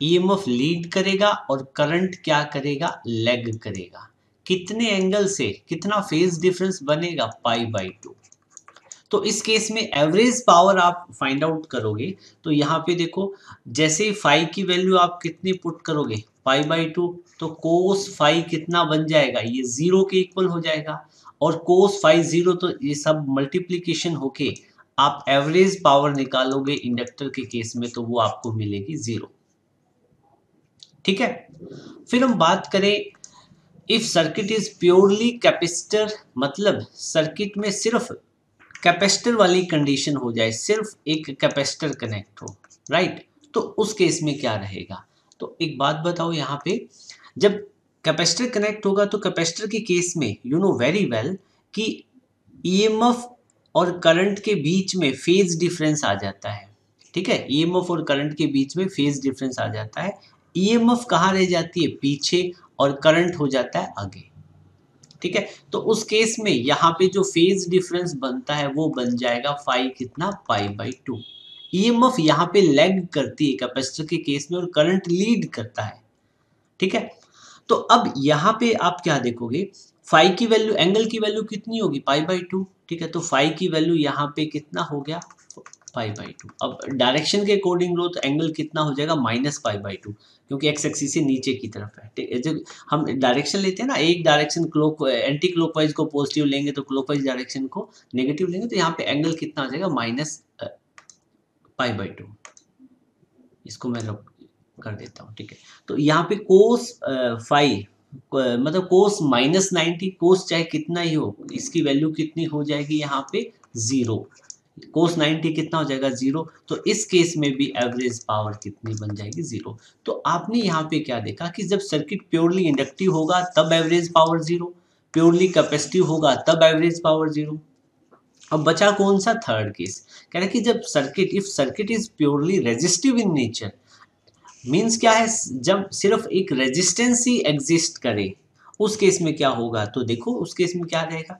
ईएमएफ लीड करेगा और करंट क्या करेगा? लैग करेगा। कितने एंगल से, कितना फ़ेज़ डिफरेंस बनेगा? पाई बाई टू तो इस केस में एवरेज पावर आप फाइंड आउट करोगे तो यहाँ पे देखो, जैसे फाइव की वैल्यू आप कितनी पुट करोगे फाइव बाई टू तो कोस फाइव कितना बन जाएगा? ये ज़ीरो के इक्वल हो जाएगा। और कोस फाइव ज़ीरो तो ये सब मल्टीप्लीकेशन होके आप एवरेज पावर निकालोगे इंडक्टर के केस में तो वो आपको मिलेगी ज़ीरो ठीक है? फिर हम बात करें if circuit is purely capacitor मतलब सर्किट में सिर्फ़ कैपेसिटर वाली कंडीशन हो जाए, सिर्फ़ एक कैपेसिटर कनेक्ट हो राइट तो उस केस में क्या रहेगा? तो एक बात बताओ यहाँ पे, जब कैपेसिटर कनेक्ट होगा तो कैपेसिटर के केस में यू नो वेरी वेल कि ईएमएफ और करंट के बीच में फ़ेज़ डिफरेंस आ जाता है। ठीक है? ईएमएफ और करंट के बीच में फ़ेज़ डिफरेंस आ जाता है। ईएमएफ कहाँ रह जाती है? पीछे और करंट हो जाता है आगे। ठीक है? तो उस केस में यहाँ पे जो फ़ेज़ डिफरेंस बनता है, वो बन जाएगा फाइव कितना? पाई बाई टू ईएमएफ यहाँ पे लेग करती है कैपेसिटर के केस में और करंट लीड करता है। ठीक है? तो अब यहाँ पे आप क्या देखोगे? फाइव की वैल्यू एंगल की वैल्यू कितनी होगी? पाई बाई टू ठीक है? तो फाइव की वैल्यू यहाँ पे कितना हो गया? पाई बाई टू अब डायरेक्शन के अकॉर्डिंग लो तो एंगल कितना हो जाएगा? माइनस पाई बाई टू क्योंकि एक्स एक्सिस से नीचे की तरफ़ है, ठीक है? जब हम डायरेक्शन लेते हैं ना, एक डायरेक्शन क्लोक एंटी क्लोकवाइज को पॉजिटिव लेंगे तो क्लोकवाइज डायरेक्शन को नेगेटिव लेंगे तो यहाँ पे एंगल कितना आ जाएगा? माइनस पाई बाई टू इसको मैं कर देता हूँ, ठीक है? तो यहाँ पे कोस फाइव मतलब कोस माइनस नाइन्टी कोस चाहे कितना ही हो, इसकी वैल्यू कितनी हो जाएगी यहाँ पे ज़ीरो कोस 90 कितना हो जाएगा? ज़ीरो तो इस केस में भी एवरेज पावर कितनी बन जाएगी? ज़ीरो तो आपने यहाँ पे क्या देखा कि जब सर्किट प्योरली इंडक्टिव होगा, तब average power zero purely capacitive होगा, तब एवरेज पावर ज़ीरो अब बचा कौन सा? थर्ड केस कह रहे कि जब circuit if circuit is purely resistive in nature means क्या है? जब सिर्फ़ एक रेजिस्टेंस ही एग्जिस्ट करे, उस केस में क्या होगा? तो देखो, उस केस में क्या रहेगा?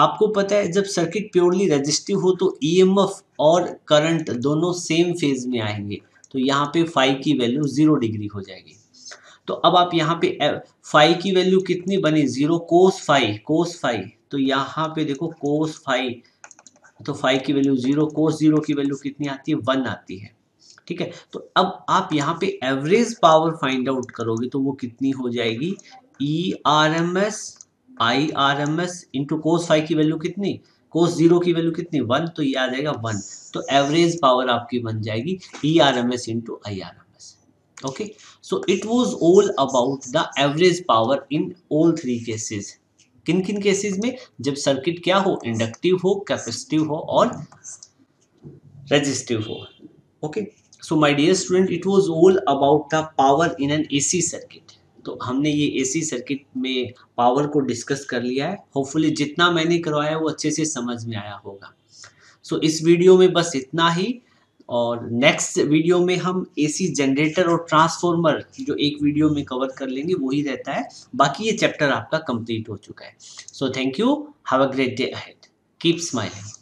आपको पता है, जब सर्किट प्योरली रजिस्टिव हो तो ईएमएफ e और करंट दोनों सेम फ़ेज़ में आएँगे। तो यहाँ पे फाइव की वैल्यू ज़ीरो डिग्री हो जाएगी। तो अब आप यहाँ पे फाइव की वैल्यू कितनी बनी? Zero cos phi cos phi तो यहाँ पे देखो कोस फाइव तो फाइव की वैल्यू ज़ीरो कोस ज़ीरो की वैल्यू कितनी आती है? वन आती है। ठीक है? तो अब आप यहाँ पे एवरेज पावर फाइंड आउट करोगे तो वो कितनी हो जाएगी? E R M S I R M S into cos phi की वैल्यू कितनी? कोस ज़ीरो की वैल्यू कितनी? वन तो ये आ जाएगा वन तो एवरेज पावर आपकी बन जाएगी E R M S into I R M S okay so it was all about the average power in all three cases किन किन केसेस में? जब सर्किट क्या हो? इंडक्टिव हो कैपेसिटिव हो और रेजिस्टिव हो। Okay so my dear student it was all about the power in an AC circuit तो हमने ये एसी सर्किट में पावर को डिस्कस कर लिया है। होपफुली जितना मैंने करवाया वो अच्छे से समझ में आया होगा। सो so, इस वीडियो में बस इतना ही और नेक्स्ट वीडियो में हम एसी जनरेटर और ट्रांसफॉर्मर जो एक वीडियो में कवर कर लेंगे वही रहता है। बाकी ये चैप्टर आपका कंप्लीट हो चुका है। So thank you have a great day ahead keep smiling